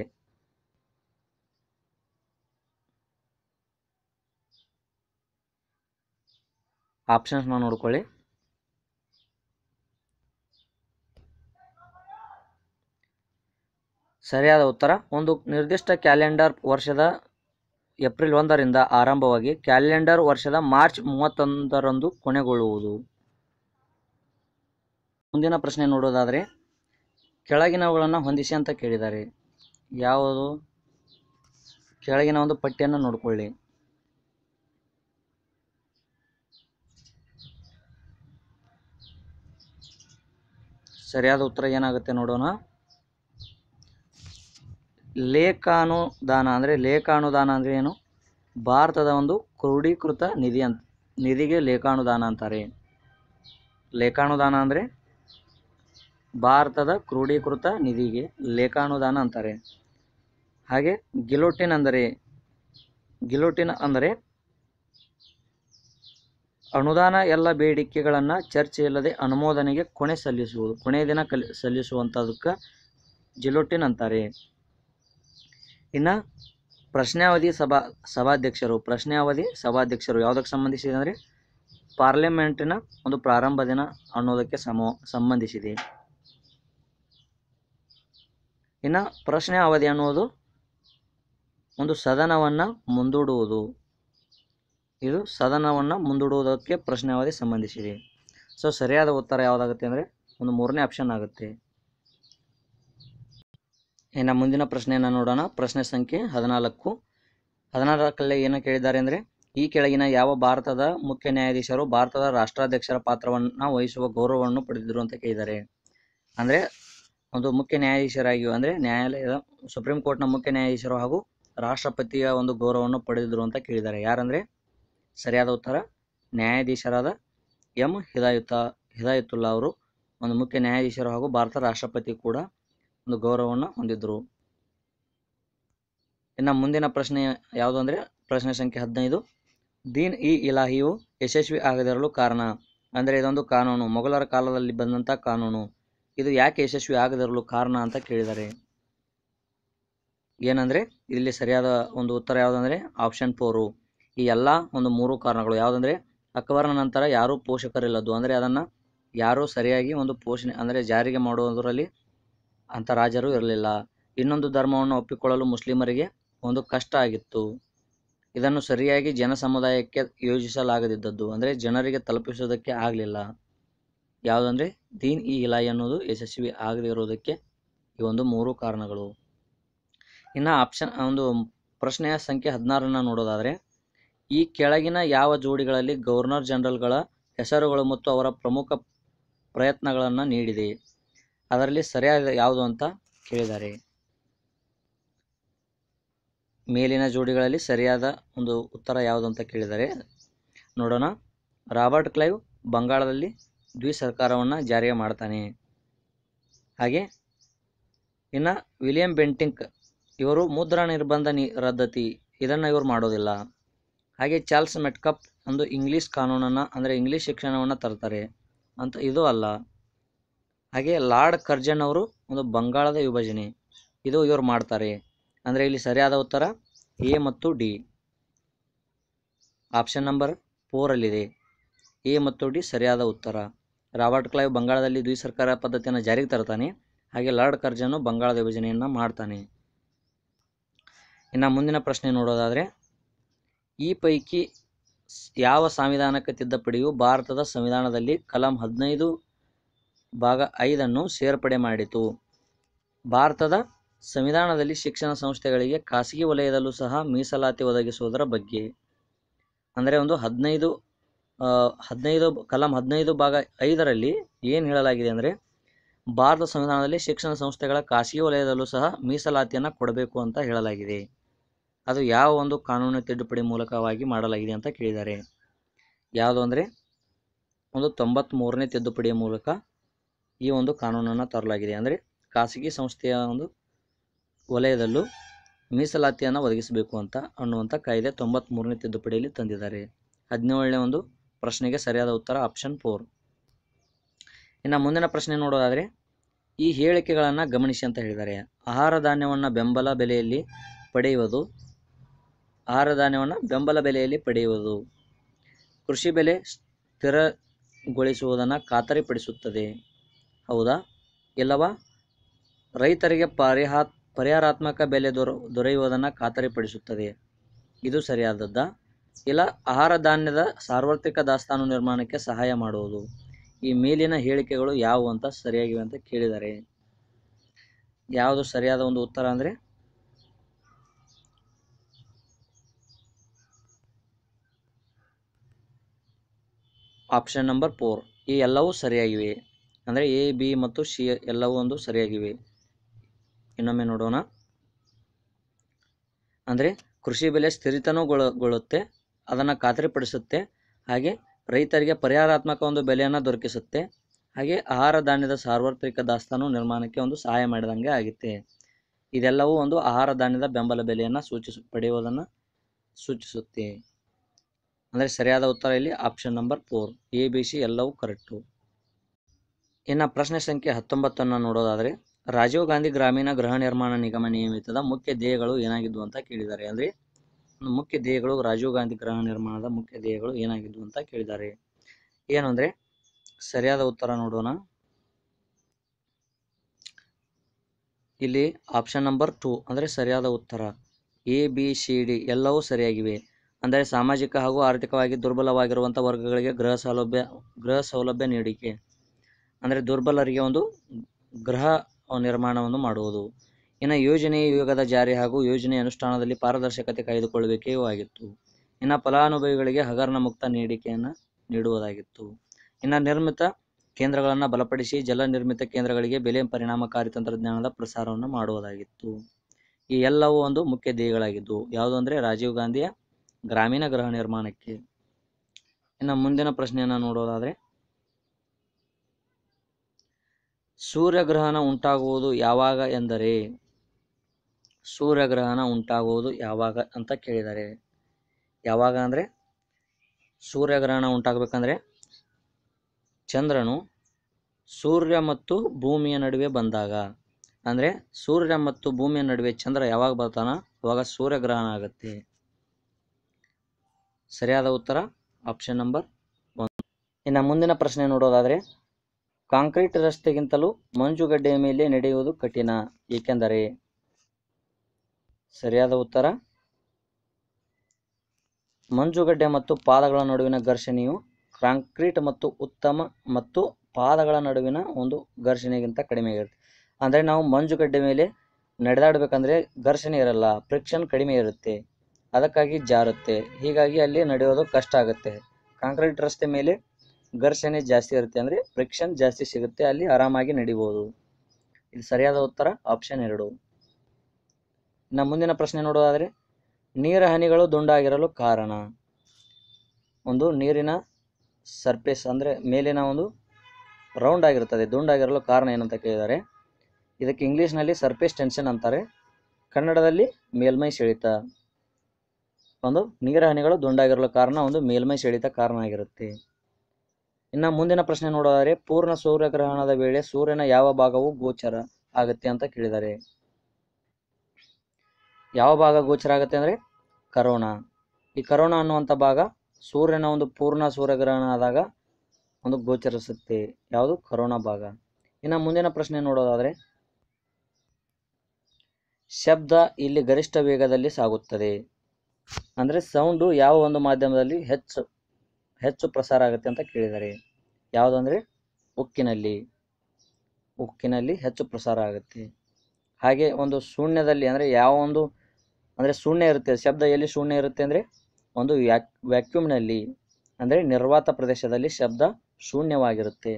ಆಪ್ಷನ್ಸ್ನ ನೋಡ್ಕೊಳ್ಳಿ. ಸರಿಯಾದ ಉತ್ತರ. ಒಂದು ನಿರ್ದಿಷ್ಟ ಕ್ಯಾಲೆಂಡರ್ ವರ್ಷದ ಏಪ್ರಿಲ್ ಒಂದರಿಂದ ಆರಂಭವಾಗಿ ಕ್ಯಾಲೆಂಡರ್ ವರ್ಷದ ಮಾರ್ಚ್ ಮೂವತ್ತೊಂದರಂದು ಕೊನೆಗೊಳ್ಳುವುದು. ಮುಂದಿನ ಪ್ರಶ್ನೆ ನೋಡೋದಾದರೆ, ಕೆಳಗಿನವುಗಳನ್ನು ಹೊಂದಿಸಿ ಅಂತ ಕೇಳಿದ್ದಾರೆ ಯಾವುದು? ಕೆಳಗಿನ ಒಂದು ಪಟ್ಟಿಯನ್ನು ನೋಡಿಕೊಳ್ಳಿ. ಸರಿಯಾದ ಉತ್ತರ ಏನಾಗುತ್ತೆ ನೋಡೋಣ. ಲೇಖಾನುದಾನ ಅಂದರೆ ಲೇಖಾನುದಾನ ಅಂದರೆ ಏನು? ಭಾರತದ ಒಂದು ಕ್ರೋಢೀಕೃತ ನಿಧಿ ಅಂತ, ನಿಧಿಗೆ ಲೇಖಾನುದಾನ ಅಂತಾರೆ. ಲೇಖಾನುದಾನ ಅಂದರೆ ಭಾರತದ ಕ್ರೋಢೀಕೃತ ನಿಧಿಗೆ ಲೇಖಾನುದಾನ ಅಂತಾರೆ. ಹಾಗೆ ಗಿಲೋಟಿನ್ ಅಂದರೆ ಗಿಲೋಟಿನ್ ಅಂದರೆ ಅನುದಾನ ಎಲ್ಲ ಬೇಡಿಕೆಗಳನ್ನು ಚರ್ಚೆ ಇಲ್ಲದೆ ಅನುಮೋದನೆಗೆ ಕೊನೆ ಸಲ್ಲಿಸುವುದು ಕೊನೆಯ ದಿನ ಕಲಿ ಸಲ್ಲಿಸುವಂಥದಕ್ಕೆ ಜಿಲೋಟಿನ್ ಅಂತಾರೆ. ಇನ್ನು ಪ್ರಶ್ನಾವಧಿ ಸಭಾ, ಸಭಾಧ್ಯಕ್ಷರು ಪ್ರಶ್ನಾವಧಿ ಸಭಾಧ್ಯಕ್ಷರು ಯಾವುದಕ್ಕೆ ಸಂಬಂಧಿಸಿದೆ ಅಂದರೆ ಪಾರ್ಲಿಮೆಂಟಿನ ಒಂದು ಪ್ರಾರಂಭ ದಿನ ಅನ್ನೋದಕ್ಕೆ ಸಮ, ಸಂಬಂಧಿಸಿದೆ. ಇನ್ನು ಪ್ರಶ್ನೆ ಅವಧಿ ಅನ್ನೋದು ಒಂದು ಸದನವನ್ನು ಮುಂದೂಡುವುದು. ಇದು ಸದನವನ್ನು ಮುಂದೂಡುವುದಕ್ಕೆ ಪ್ರಶ್ನೆ ಅವಧಿ ಸಂಬಂಧಿಸಿದೆ. ಸೊ ಸರಿಯಾದ ಉತ್ತರ ಯಾವುದಾಗುತ್ತೆ ಅಂದರೆ ಒಂದು ಮೂರನೇ ಆಪ್ಷನ್ ಆಗುತ್ತೆ. ಇನ್ನು ಮುಂದಿನ ಪ್ರಶ್ನೆಯನ್ನು ನೋಡೋಣ. ಪ್ರಶ್ನೆ ಸಂಖ್ಯೆ ಹದಿನಾಲ್ಕು. ಹದಿನಾಲ್ಕಲ್ಲೇ ಏನು ಕೇಳಿದ್ದಾರೆ ಅಂದರೆ, ಈ ಕೆಳಗಿನ ಯಾವ ಭಾರತದ ಮುಖ್ಯ ನ್ಯಾಯಾಧೀಶರು ಭಾರತದ ರಾಷ್ಟ್ರಾಧ್ಯಕ್ಷರ ಪಾತ್ರವನ್ನು ವಹಿಸುವ ಗೌರವವನ್ನು ಪಡೆದಿದ್ರು ಅಂತ ಕೇಳಿದ್ದಾರೆ. ಅಂದರೆ, ಒಂದು ಮುಖ್ಯ ನ್ಯಾಯಾಧೀಶರಾಗಿ ಅಂದರೆ, ನ್ಯಾಯಾಲಯದ, ಸುಪ್ರೀಂ ಕೋರ್ಟ್ನ ಮುಖ್ಯ ನ್ಯಾಯಾಧೀಶರು ಹಾಗೂ ರಾಷ್ಟ್ರಪತಿಯ ಒಂದು ಗೌರವವನ್ನು ಪಡೆದಿದ್ದರು ಅಂತ ಕೇಳಿದ್ದಾರೆ. ಯಾರಂದರೆ, ಸರಿಯಾದ ಉತ್ತರ, ನ್ಯಾಯಾಧೀಶರಾದ ಎಂ. ಹಿದಾಯುತ ಹಿದಾಯತುಲ್ಲಾ ಅವರು, ಒಂದು ಮುಖ್ಯ ನ್ಯಾಯಾಧೀಶರು ಹಾಗೂ ಭಾರತ ರಾಷ್ಟ್ರಪತಿ ಕೂಡ. ಒಂದು ಗೌರವವನ್ನು ಹೊಂದಿದ್ದರು ಇನ್ನು ಮುಂದಿನ ಪ್ರಶ್ನೆ ಯಾವುದು ಅಂದರೆ, ಪ್ರಶ್ನೆ ಸಂಖ್ಯೆ ಹದಿನೈದು. ದೀನ್ ಇ ಇಲಾಹಿಯು ಯಶಸ್ವಿ ಆಗದಿರಲು ಕಾರಣ? ಅಂದರೆ ಇದೊಂದು ಕಾನೂನು, ಮೊಘಲರ ಕಾಲದಲ್ಲಿ ಬಂದಂಥ ಕಾನೂನು. ಇದು ಯಾಕೆ ಯಶಸ್ವಿ ಆಗದಿರಲು ಕಾರಣ ಅಂತ ಕೇಳಿದ್ದಾರೆ ಏನಂದರೆ ಇಲ್ಲಿ ಸರಿಯಾದ ಒಂದು ಉತ್ತರ ಯಾವುದಂದರೆ ಆಪ್ಷನ್ ಫೋರು ಈ ಎಲ್ಲ ಒಂದು ಮೂರು ಕಾರಣಗಳು. ಯಾವುದಂದರೆ, ಅಕ್ಬರ್ನ ನಂತರ ಯಾರೂ ಪೋಷಕರಿಲ್ಲದ್ದು. ಅಂದರೆ ಅದನ್ನು ಯಾರೂ ಸರಿಯಾಗಿ ಒಂದು ಪೋಷಣೆ, ಅಂದರೆ ಜಾರಿಗೆ ಮಾಡುವುದರಲ್ಲಿ ಅಂಥ ರಾಜರು ಇರಲಿಲ್ಲ. ಇನ್ನೊಂದು ಧರ್ಮವನ್ನು ಒಪ್ಪಿಕೊಳ್ಳಲು ಮುಸ್ಲಿಮರಿಗೆ ಒಂದು ಕಷ್ಟ ಆಗಿತ್ತು. ಇದನ್ನು ಸರಿಯಾಗಿ ಜನ ಸಮುದಾಯಕ್ಕೆ ಯೋಜಿಸಲಾಗದಿದ್ದದ್ದು, ಅಂದರೆ ಜನರಿಗೆ ತಲುಪಿಸೋದಕ್ಕೆ ಆಗಲಿಲ್ಲ. ಯಾವುದಂದರೆ, ದೀನ್ ಇ ಇಲಾಯಿ ಅನ್ನೋದು ಯಶಸ್ವಿ ಆಗದೇ ಈ ಒಂದು ಮೂರು ಕಾರಣಗಳು. ಇನ್ನು ಆಪ್ಷನ್ ಒಂದು ಪ್ರಶ್ನೆಯ ಸಂಖ್ಯೆ ಹದಿನಾರನ್ನು ನೋಡೋದಾದರೆ, ಈ ಕೆಳಗಿನ ಯಾವ ಜೋಡಿಗಳಲ್ಲಿ ಗವರ್ನರ್ ಜನರಲ್ಗಳ ಹೆಸರುಗಳು ಮತ್ತು ಅವರ ಪ್ರಮುಖ ಪ್ರಯತ್ನಗಳನ್ನು ನೀಡಿದೆ? ಅದರಲ್ಲಿ ಸರಿಯಾದ ಯಾವುದು ಅಂತ ಕೇಳಿದ್ದಾರೆ. ಮೇಲಿನ ಜೋಡಿಗಳಲ್ಲಿ ಸರಿಯಾದ ಒಂದು ಉತ್ತರ ಯಾವುದು ಅಂತ ಕೇಳಿದ್ದಾರೆ. ನೋಡೋಣ. ರಾಬರ್ಟ್ ಕ್ಲೈವ್ ಬಂಗಾಳದಲ್ಲಿ ದ್ವಿ ಸರ್ಕಾರವನ್ನು ಜಾರಿಗೆ ಮಾಡ್ತಾನೆ. ಹಾಗೆ ಇನ್ನು ವಿಲಿಯಂ ಬೆಂಟಿಂಕ್ ಇವರು ಮುದ್ರಾ ನಿರ್ಬಂಧ ನಿ ರದ್ದತಿ, ಇದನ್ನು ಇವರು ಮಾಡೋದಿಲ್ಲ. ಹಾಗೆ ಚಾರ್ಲ್ಸ್ ಮೆಟ್ಕಪ್ ಒಂದು ಇಂಗ್ಲೀಷ್ ಕಾನೂನನ್ನು ಅಂದರೆ ಇಂಗ್ಲೀಷ್ ಶಿಕ್ಷಣವನ್ನು ತರ್ತಾರೆ. ಅಂತ ಇದು ಅಲ್ಲ. ಹಾಗೆ ಲಾರ್ಡ್ ಕರ್ಜನ್ ಅವರು ಒಂದು ಬಂಗಾಳದ ವಿಭಜನೆ. ಇದು ಇವರು ಮಾಡ್ತಾರೆ. ಅಂದರೆ ಇಲ್ಲಿ ಸರಿಯಾದ ಉತ್ತರ, ಎ ಮತ್ತು ಡಿ. ಆಪ್ಷನ್ ನಂಬರ್ ಫೋರಲ್ಲಿದೆ ಎ ಮತ್ತು ಡಿ ಸರಿಯಾದ ಉತ್ತರ. ರಾಬರ್ಟ್ ಕ್ಲೈವ್ ಬಂಗಾಳದಲ್ಲಿ ದ್ವಿ ಸರ್ಕಾರ ಪದ್ಧತಿಯನ್ನು ಜಾರಿಗೆ ತರ್ತಾನೆ. ಹಾಗೆ ಲಾರ್ಡ್ ಕರ್ಜನು ಬಂಗಾಳದ ವಿಭಜನೆಯನ್ನು ಮಾಡ್ತಾನೆ. ಇನ್ನು ಮುಂದಿನ ಪ್ರಶ್ನೆ ನೋಡೋದಾದರೆ, ಈ ಪೈಕಿ ಯಾವ ಸಂವಿಧಾನಕ್ಕೆ ತಿದ್ದುಪಡಿಯು ಭಾರತದ ಸಂವಿಧಾನದಲ್ಲಿ ಕಲಂ ಹದಿನೈದು ಭಾಗ ಐದನ್ನು ಸೇರ್ಪಡೆ ಮಾಡಿತು. ಭಾರತದ ಸಂವಿಧಾನದಲ್ಲಿ ಶಿಕ್ಷಣ ಸಂಸ್ಥೆಗಳಿಗೆ ಖಾಸಗಿ ವಲಯದಲ್ಲೂ ಸಹ ಮೀಸಲಾತಿ ಒದಗಿಸುವುದರ ಬಗ್ಗೆ. ಅಂದರೆ ಒಂದು ಹದಿನೈದು ಹದಿನೈದು ಕಲಂ ಹದಿನೈದು ಭಾಗ ಐದರಲ್ಲಿ ಏನು ಹೇಳಲಾಗಿದೆ ಅಂದರೆ, ಭಾರತ ಸಂವಿಧಾನದಲ್ಲಿ ಶಿಕ್ಷಣ ಸಂಸ್ಥೆಗಳ ಖಾಸಗಿ ವಲಯದಲ್ಲೂ ಸಹ ಮೀಸಲಾತಿಯನ್ನು ಕೊಡಬೇಕು ಅಂತ ಹೇಳಲಾಗಿದೆ. ಅದು ಯಾವ ಒಂದು ಕಾನೂನು ತಿದ್ದುಪಡಿ ಮೂಲಕವಾಗಿ ಮಾಡಲಾಗಿದೆ ಅಂತ ಕೇಳಿದ್ದಾರೆ. ಯಾವುದು ಅಂದರೆ, ಒಂದು ತೊಂಬತ್ತ್ಮೂರನೇ ತಿದ್ದುಪಡಿಯ ಮೂಲಕ ಈ ಒಂದು ಕಾನೂನನ್ನು ತರಲಾಗಿದೆ. ಅಂದರೆ ಖಾಸಗಿ ಸಂಸ್ಥೆಯ ಒಂದು ವಲಯದಲ್ಲೂ ಮೀಸಲಾತಿಯನ್ನು ಒದಗಿಸಬೇಕು ಅಂತ ಅನ್ನುವಂಥ ಕಾಯ್ದೆ ತೊಂಬತ್ತ್ಮೂರನೇ ತಿದ್ದುಪಡಿಯಲ್ಲಿ ತಂದಿದ್ದಾರೆ. ಹದಿನೇಳನೇ ಒಂದು ಪ್ರಶ್ನೆಗೆ ಸರಿಯಾದ ಉತ್ತರ ಆಪ್ಷನ್ ಫೋರ್. ಇನ್ನು ಮುಂದಿನ ಪ್ರಶ್ನೆ ನೋಡೋದಾದರೆ, ಈ ಹೇಳಿಕೆಗಳನ್ನು ಗಮನಿಸಿ ಅಂತ ಹೇಳಿದ್ದಾರೆ. ಆಹಾರ ಧಾನ್ಯವನ್ನು ಬೆಂಬಲ ಬೆಲೆಯಲ್ಲಿ ಪಡೆಯುವುದು, ಆಹಾರ ಧಾನ್ಯವನ್ನು ಬೆಂಬಲ ಬೆಲೆಯಲ್ಲಿ ಪಡೆಯುವುದು, ಕೃಷಿ ಬೆಲೆ ಸ್ಥಿರಗೊಳಿಸುವುದನ್ನು ಖಾತರಿಪಡಿಸುತ್ತದೆ. ಹೌದಾ? ಇಲ್ಲವಾ? ರೈತರಿಗೆ ಪರಿಹಾ, ಪರಿಹಾರಾತ್ಮಕ ಬೆಲೆ ದೊರ, ದೊರೆಯುವುದನ್ನು ಖಾತರಿಪಡಿಸುತ್ತದೆ. ಇದು ಸರಿಯಾದದ್ದಾ? ಇಲ್ಲ, ಆಹಾರ ಧಾನ್ಯದ ಸಾರ್ವತ್ರಿಕ ದಾಸ್ತಾನು ನಿರ್ಮಾಣಕ್ಕೆ ಸಹಾಯ ಮಾಡುವುದು. ಈ ಮೇಲಿನ ಹೇಳಿಕೆಗಳು ಯಾವುವು ಅಂತ ಸರಿಯಾಗಿವೆ ಅಂತ ಕೇಳಿದ್ದಾರೆ ಯಾವುದು ಸರಿಯಾದ ಒಂದು ಉತ್ತರ ಅಂದರೆ? Option number four. ಈ ಎಲ್ಲವೂ ಸರಿಯಾಗಿವೆ. ಅಂದರೆ ಎ ಬಿ ಮತ್ತು ಸಿ ಎಲ್ಲವೂ ಒಂದು ಸರಿಯಾಗಿವೆ. ಇನ್ನೊಮ್ಮೆ ನೋಡೋಣ. ಅಂದರೆ ಕೃಷಿ ಬೆಲೆ ಸ್ಥಿರಿತನಗೊಳ್ಳುತ್ತೆ, ಅದನ್ನು ಖಾತ್ರಿಪಡಿಸುತ್ತೆ, ಹಾಗೆ ರೈತರಿಗೆ ಪರಿಹಾರಾತ್ಮಕ ಒಂದು ಬೆಲೆಯನ್ನು ದೊರಕಿಸುತ್ತೆ, ಹಾಗೆ ಆಹಾರ ಧಾನ್ಯದ ಸಾರ್ವತ್ರಿಕ ದಾಸ್ತಾನು ನಿರ್ಮಾಣಕ್ಕೆ ಒಂದು ಸಹಾಯ ಮಾಡಿದಂಗೆ ಆಗುತ್ತೆ. ಇದೆಲ್ಲವೂ ಒಂದು ಆಹಾರ ಧಾನ್ಯದ ಬೆಂಬಲ ಬೆಲೆಯನ್ನು ಸೂಚಿಸ, ಪಡೆಯುವುದನ್ನು ಸೂಚಿಸುತ್ತೆ. ಅಂದರೆ ಸರಿಯಾದ ಉತ್ತರ ಇಲ್ಲಿ option number four A B C ಎಲ್ಲವೂ ಕರೆಕ್ಟು ಇನ್ನು ಪ್ರಶ್ನೆ ಸಂಖ್ಯೆ ಹತ್ತೊಂಬತ್ತನ್ನು ನೋಡೋದಾದರೆ, ರಾಜೀವ್ ಗಾಂಧಿ ಗ್ರಾಮೀಣ ಗೃಹ ನಿರ್ಮಾಣ ನಿಗಮ ನಿಯಮಿತದ ಮುಖ್ಯ ಧ್ಯೇಯಗಳು ಏನಾಗಿದ್ವು ಅಂತ ಕೇಳಿದ್ದಾರೆ ಅಂದರೆ ಮುಖ್ಯ ಧ್ಯೇಯಗಳು ರಾಜೀವ್ ಗಾಂಧಿ ಗೃಹ ನಿರ್ಮಾಣದ ಮುಖ್ಯ ಧ್ಯೇಯಗಳು ಏನಾಗಿದ್ವು ಅಂತ ಕೇಳಿದ್ದಾರೆ. ಏನು ಅಂದರೆ, ಸರಿಯಾದ ಉತ್ತರ ನೋಡೋಣ. ಇಲ್ಲಿ ಆಪ್ಷನ್ ನಂಬರ್ ಟೂ ಅಂದರೆ ಸರಿಯಾದ ಉತ್ತರ. ಎ ಬಿ ಸಿ ಡಿ ಎಲ್ಲವೂ ಸರಿಯಾಗಿವೆ. ಅಂದರೆ ಸಾಮಾಜಿಕ ಹಾಗೂ ಆರ್ಥಿಕವಾಗಿ ದುರ್ಬಲವಾಗಿರುವಂಥ ವರ್ಗಗಳಿಗೆ ಗೃಹ ಸೌಲಭ್ಯ ಗೃಹ ಸೌಲಭ್ಯ ನೀಡಿಕೆ. ಅಂದರೆ ದುರ್ಬಲರಿಗೆ ಒಂದು ಗೃಹ ನಿರ್ಮಾಣವನ್ನು ಮಾಡುವುದು. ಇನ್ನು ಯೋಜನೆ ಯುಗದ ಜಾರಿ ಹಾಗೂ ಯೋಜನೆ ಅನುಷ್ಠಾನದಲ್ಲಿ ಪಾರದರ್ಶಕತೆ ಕಾಯ್ದುಕೊಳ್ಳುವಿಕೆಯೂ ಆಗಿತ್ತು. ಇನ್ನು ಫಲಾನುಭವಿಗಳಿಗೆ ಹಗರಣ ಮುಕ್ತ ನೀಡಿಕೆಯನ್ನು ನೀಡುವುದಾಗಿತ್ತು. ಇನ್ನು ನಿರ್ಮಿತ ಕೇಂದ್ರಗಳನ್ನು ಬಲಪಡಿಸಿ ಜಲ ನಿರ್ಮಿತ ಕೇಂದ್ರಗಳಿಗೆ ಬೆಲೆ ಪರಿಣಾಮಕಾರಿ ತಂತ್ರಜ್ಞಾನದ ಪ್ರಸಾರವನ್ನು ಮಾಡುವುದಾಗಿತ್ತು. ಈ ಎಲ್ಲವೂ ಒಂದು ಮುಖ್ಯ ಧ್ಯೇಯಗಳಾಗಿದ್ದವು ಯಾವುದು ಅಂದರೆ ರಾಜೀವ್ ಗಾಂಧಿಯ ಗ್ರಾಮೀಣ ಗೃಹ ನಿರ್ಮಾಣಕ್ಕೆ. ಇನ್ನು ಮುಂದಿನ ಪ್ರಶ್ನೆಯನ್ನು ನೋಡೋದಾದರೆ ಸೂರ್ಯಗ್ರಹಣ ಉಂಟಾಗುವುದು ಯಾವಾಗ ಎಂದರೆ, ಸೂರ್ಯಗ್ರಹಣ ಉಂಟಾಗುವುದು ಯಾವಾಗ ಅಂತ ಕೇಳಿದ್ದಾರೆ ಯಾವಾಗ ಅಂದರೆ, ಸೂರ್ಯಗ್ರಹಣ ಉಂಟಾಗಬೇಕಂದ್ರೆ ಚಂದ್ರನು ಸೂರ್ಯ ಮತ್ತು ಭೂಮಿಯ ನಡುವೆ ಬಂದಾಗ, ಅಂದರೆ ಸೂರ್ಯ ಮತ್ತು ಭೂಮಿಯ ನಡುವೆ ಚಂದ್ರ ಯಾವಾಗ ಬರ್ತಾನ? ಅವಾಗ ಸೂರ್ಯಗ್ರಹಣ ಆಗುತ್ತೆ. ಸರಿಯಾದ ಉತ್ತರ ಆಪ್ಷನ್ ನಂಬರ್ ಒಂದು. ಇನ್ನು ಮುಂದಿನ ಪ್ರಶ್ನೆ ನೋಡೋದಾದರೆ ಕಾಂಕ್ರೀಟ್ ರಸ್ತೆಗಿಂತಲೂ ಮಂಜುಗಡ್ಡೆಯ ಮೇಲೆ ನಡೆಯುವುದು ಕಠಿಣ. ಏಕೆಂದರೆ ಸರಿಯಾದ ಉತ್ತರ? ಮಂಜುಗಡ್ಡೆ ಮತ್ತು ಪಾದಗಳ ನಡುವಿನ ಘರ್ಷಣೆಯು ಕಾಂಕ್ರೀಟ್ ಮತ್ತು ಉತ್ತಮ ಮತ್ತು ಪಾದಗಳ ನಡುವಿನ ಒಂದು ಘರ್ಷಣೆಗಿಂತ ಕಡಿಮೆ ಇರುತ್ತೆ ಅಂದರೆ ನಾವು ಮಂಜುಗಡ್ಡೆ ಮೇಲೆ ನಡೆದಾಡಬೇಕಂದ್ರೆ ಘರ್ಷಣೆ ಇರಲ್ಲ, ಫ್ರಿಕ್ಷನ್ ಕಡಿಮೆ ಇರುತ್ತೆ, ಅದಕ್ಕಾಗಿ ಜಾರುತ್ತೆ. ಹೀಗಾಗಿ ಅಲ್ಲಿ ನಡೆಯೋದು ಕಷ್ಟ ಆಗುತ್ತೆ. ಕಾಂಕ್ರೀಟ್ ರಸ್ತೆ ಮೇಲೆ ಘರ್ಷಣೆ ಜಾಸ್ತಿ ಇರುತ್ತೆ ಅಂದರೆ ಫ್ರಿಕ್ಷನ್ ಜಾಸ್ತಿ ಸಿಗುತ್ತೆ, ಅಲ್ಲಿ ಆರಾಮಾಗಿ ನಡಿಬೋದು. ಇದು ಸರಿಯಾದ ಉತ್ತರ ಆಪ್ಷನ್ ಎರಡು. ನಮ್ಮ ಮುಂದಿನ ಪ್ರಶ್ನೆ ನೋಡೋದಾದರೆ, ನೀರ ಹನಿಗಳು ದುಂಡಾಗಿರಲು ಕಾರಣ. ಒಂದು ನೀರಿನ ಸರ್ಫೇಸ್ ಅಂದರೆ ಮೇಲಿನ ಒಂದು ರೌಂಡ್ ಆಗಿರುತ್ತದೆ, ದುಂಡಾಗಿರಲು ಕಾರಣ ಏನಂತ ಕೇಳಿದ್ದಾರೆ. ಇದಕ್ಕೆ ಇಂಗ್ಲೀಷ್ನಲ್ಲಿ ಸರ್ಫೇಸ್ ಟೆನ್ಷನ್ ಅಂತಾರೆ, ಕನ್ನಡದಲ್ಲಿ ಮೇಲ್ಮೈ ಸೆಳಿತ. ಒಂದು ನೀರ ಹನಿಗಳು ದುಂಡಾಗಿರಲು ಕಾರಣ, ಒಂದು ಮೇಲ್ಮೈ ಸೆಳಿತ ಕಾರಣ ಆಗಿರುತ್ತೆ. ಇನ್ನು ಮುಂದಿನ ಪ್ರಶ್ನೆ ನೋಡೋದಾದರೆ, ಪೂರ್ಣ ಸೂರ್ಯಗ್ರಹಣದ ವೇಳೆ ಸೂರ್ಯನ ಯಾವ ಭಾಗವು ಗೋಚರ ಆಗುತ್ತೆ ಅಂತ ಕೇಳಿದ್ದಾರೆ. ಯಾವ ಭಾಗ ಗೋಚರ ಆಗುತ್ತೆ ಅಂದರೆ, ಕರೋಣ. ಈ ಕರೋಣ ಅನ್ನುವಂಥ ಭಾಗ ಸೂರ್ಯನ ಒಂದು ಪೂರ್ಣ ಸೂರ್ಯಗ್ರಹಣ ಆದಾಗ ಒಂದು ಗೋಚರಿಸುತ್ತೆ. ಯಾವುದು? ಕರೋನಾ ಭಾಗ. ಇನ್ನು ಮುಂದಿನ ಪ್ರಶ್ನೆ ನೋಡೋದಾದರೆ, ಶಬ್ದ ಇಲ್ಲಿ ಗರಿಷ್ಠ ವೇಗದಲ್ಲಿ ಸಾಗುತ್ತದೆ. ಅಂದರೆ ಸೌಂಡು ಯಾವ ಒಂದು ಮಾಧ್ಯಮದಲ್ಲಿ ಹೆಚ್ಚು ಹೆಚ್ಚು ಪ್ರಸಾರ ಆಗುತ್ತೆ ಅಂತ ಕೇಳಿದ್ದಾರೆ. ಯಾವುದಂದರೆ ಉಕ್ಕಿನಲ್ಲಿ ಉಕ್ಕಿನಲ್ಲಿ ಹೆಚ್ಚು ಪ್ರಸಾರ ಆಗುತ್ತೆ. ಹಾಗೆ ಒಂದು ಶೂನ್ಯದಲ್ಲಿ ಅಂದರೆ ಯಾವ ಒಂದು, ಅಂದರೆ ಶೂನ್ಯ ಇರುತ್ತೆ, ಶಬ್ದ ಎಲ್ಲಿ ಶೂನ್ಯ ಇರುತ್ತೆ ಅಂದರೆ ಒಂದು ವ್ಯಾಕ್, ವ್ಯಾಕ್ಯೂಮ್ನಲ್ಲಿ, ಅಂದರೆ ನಿರ್ವಾತ ಪ್ರದೇಶದಲ್ಲಿ ಶಬ್ದ ಶೂನ್ಯವಾಗಿರುತ್ತೆ.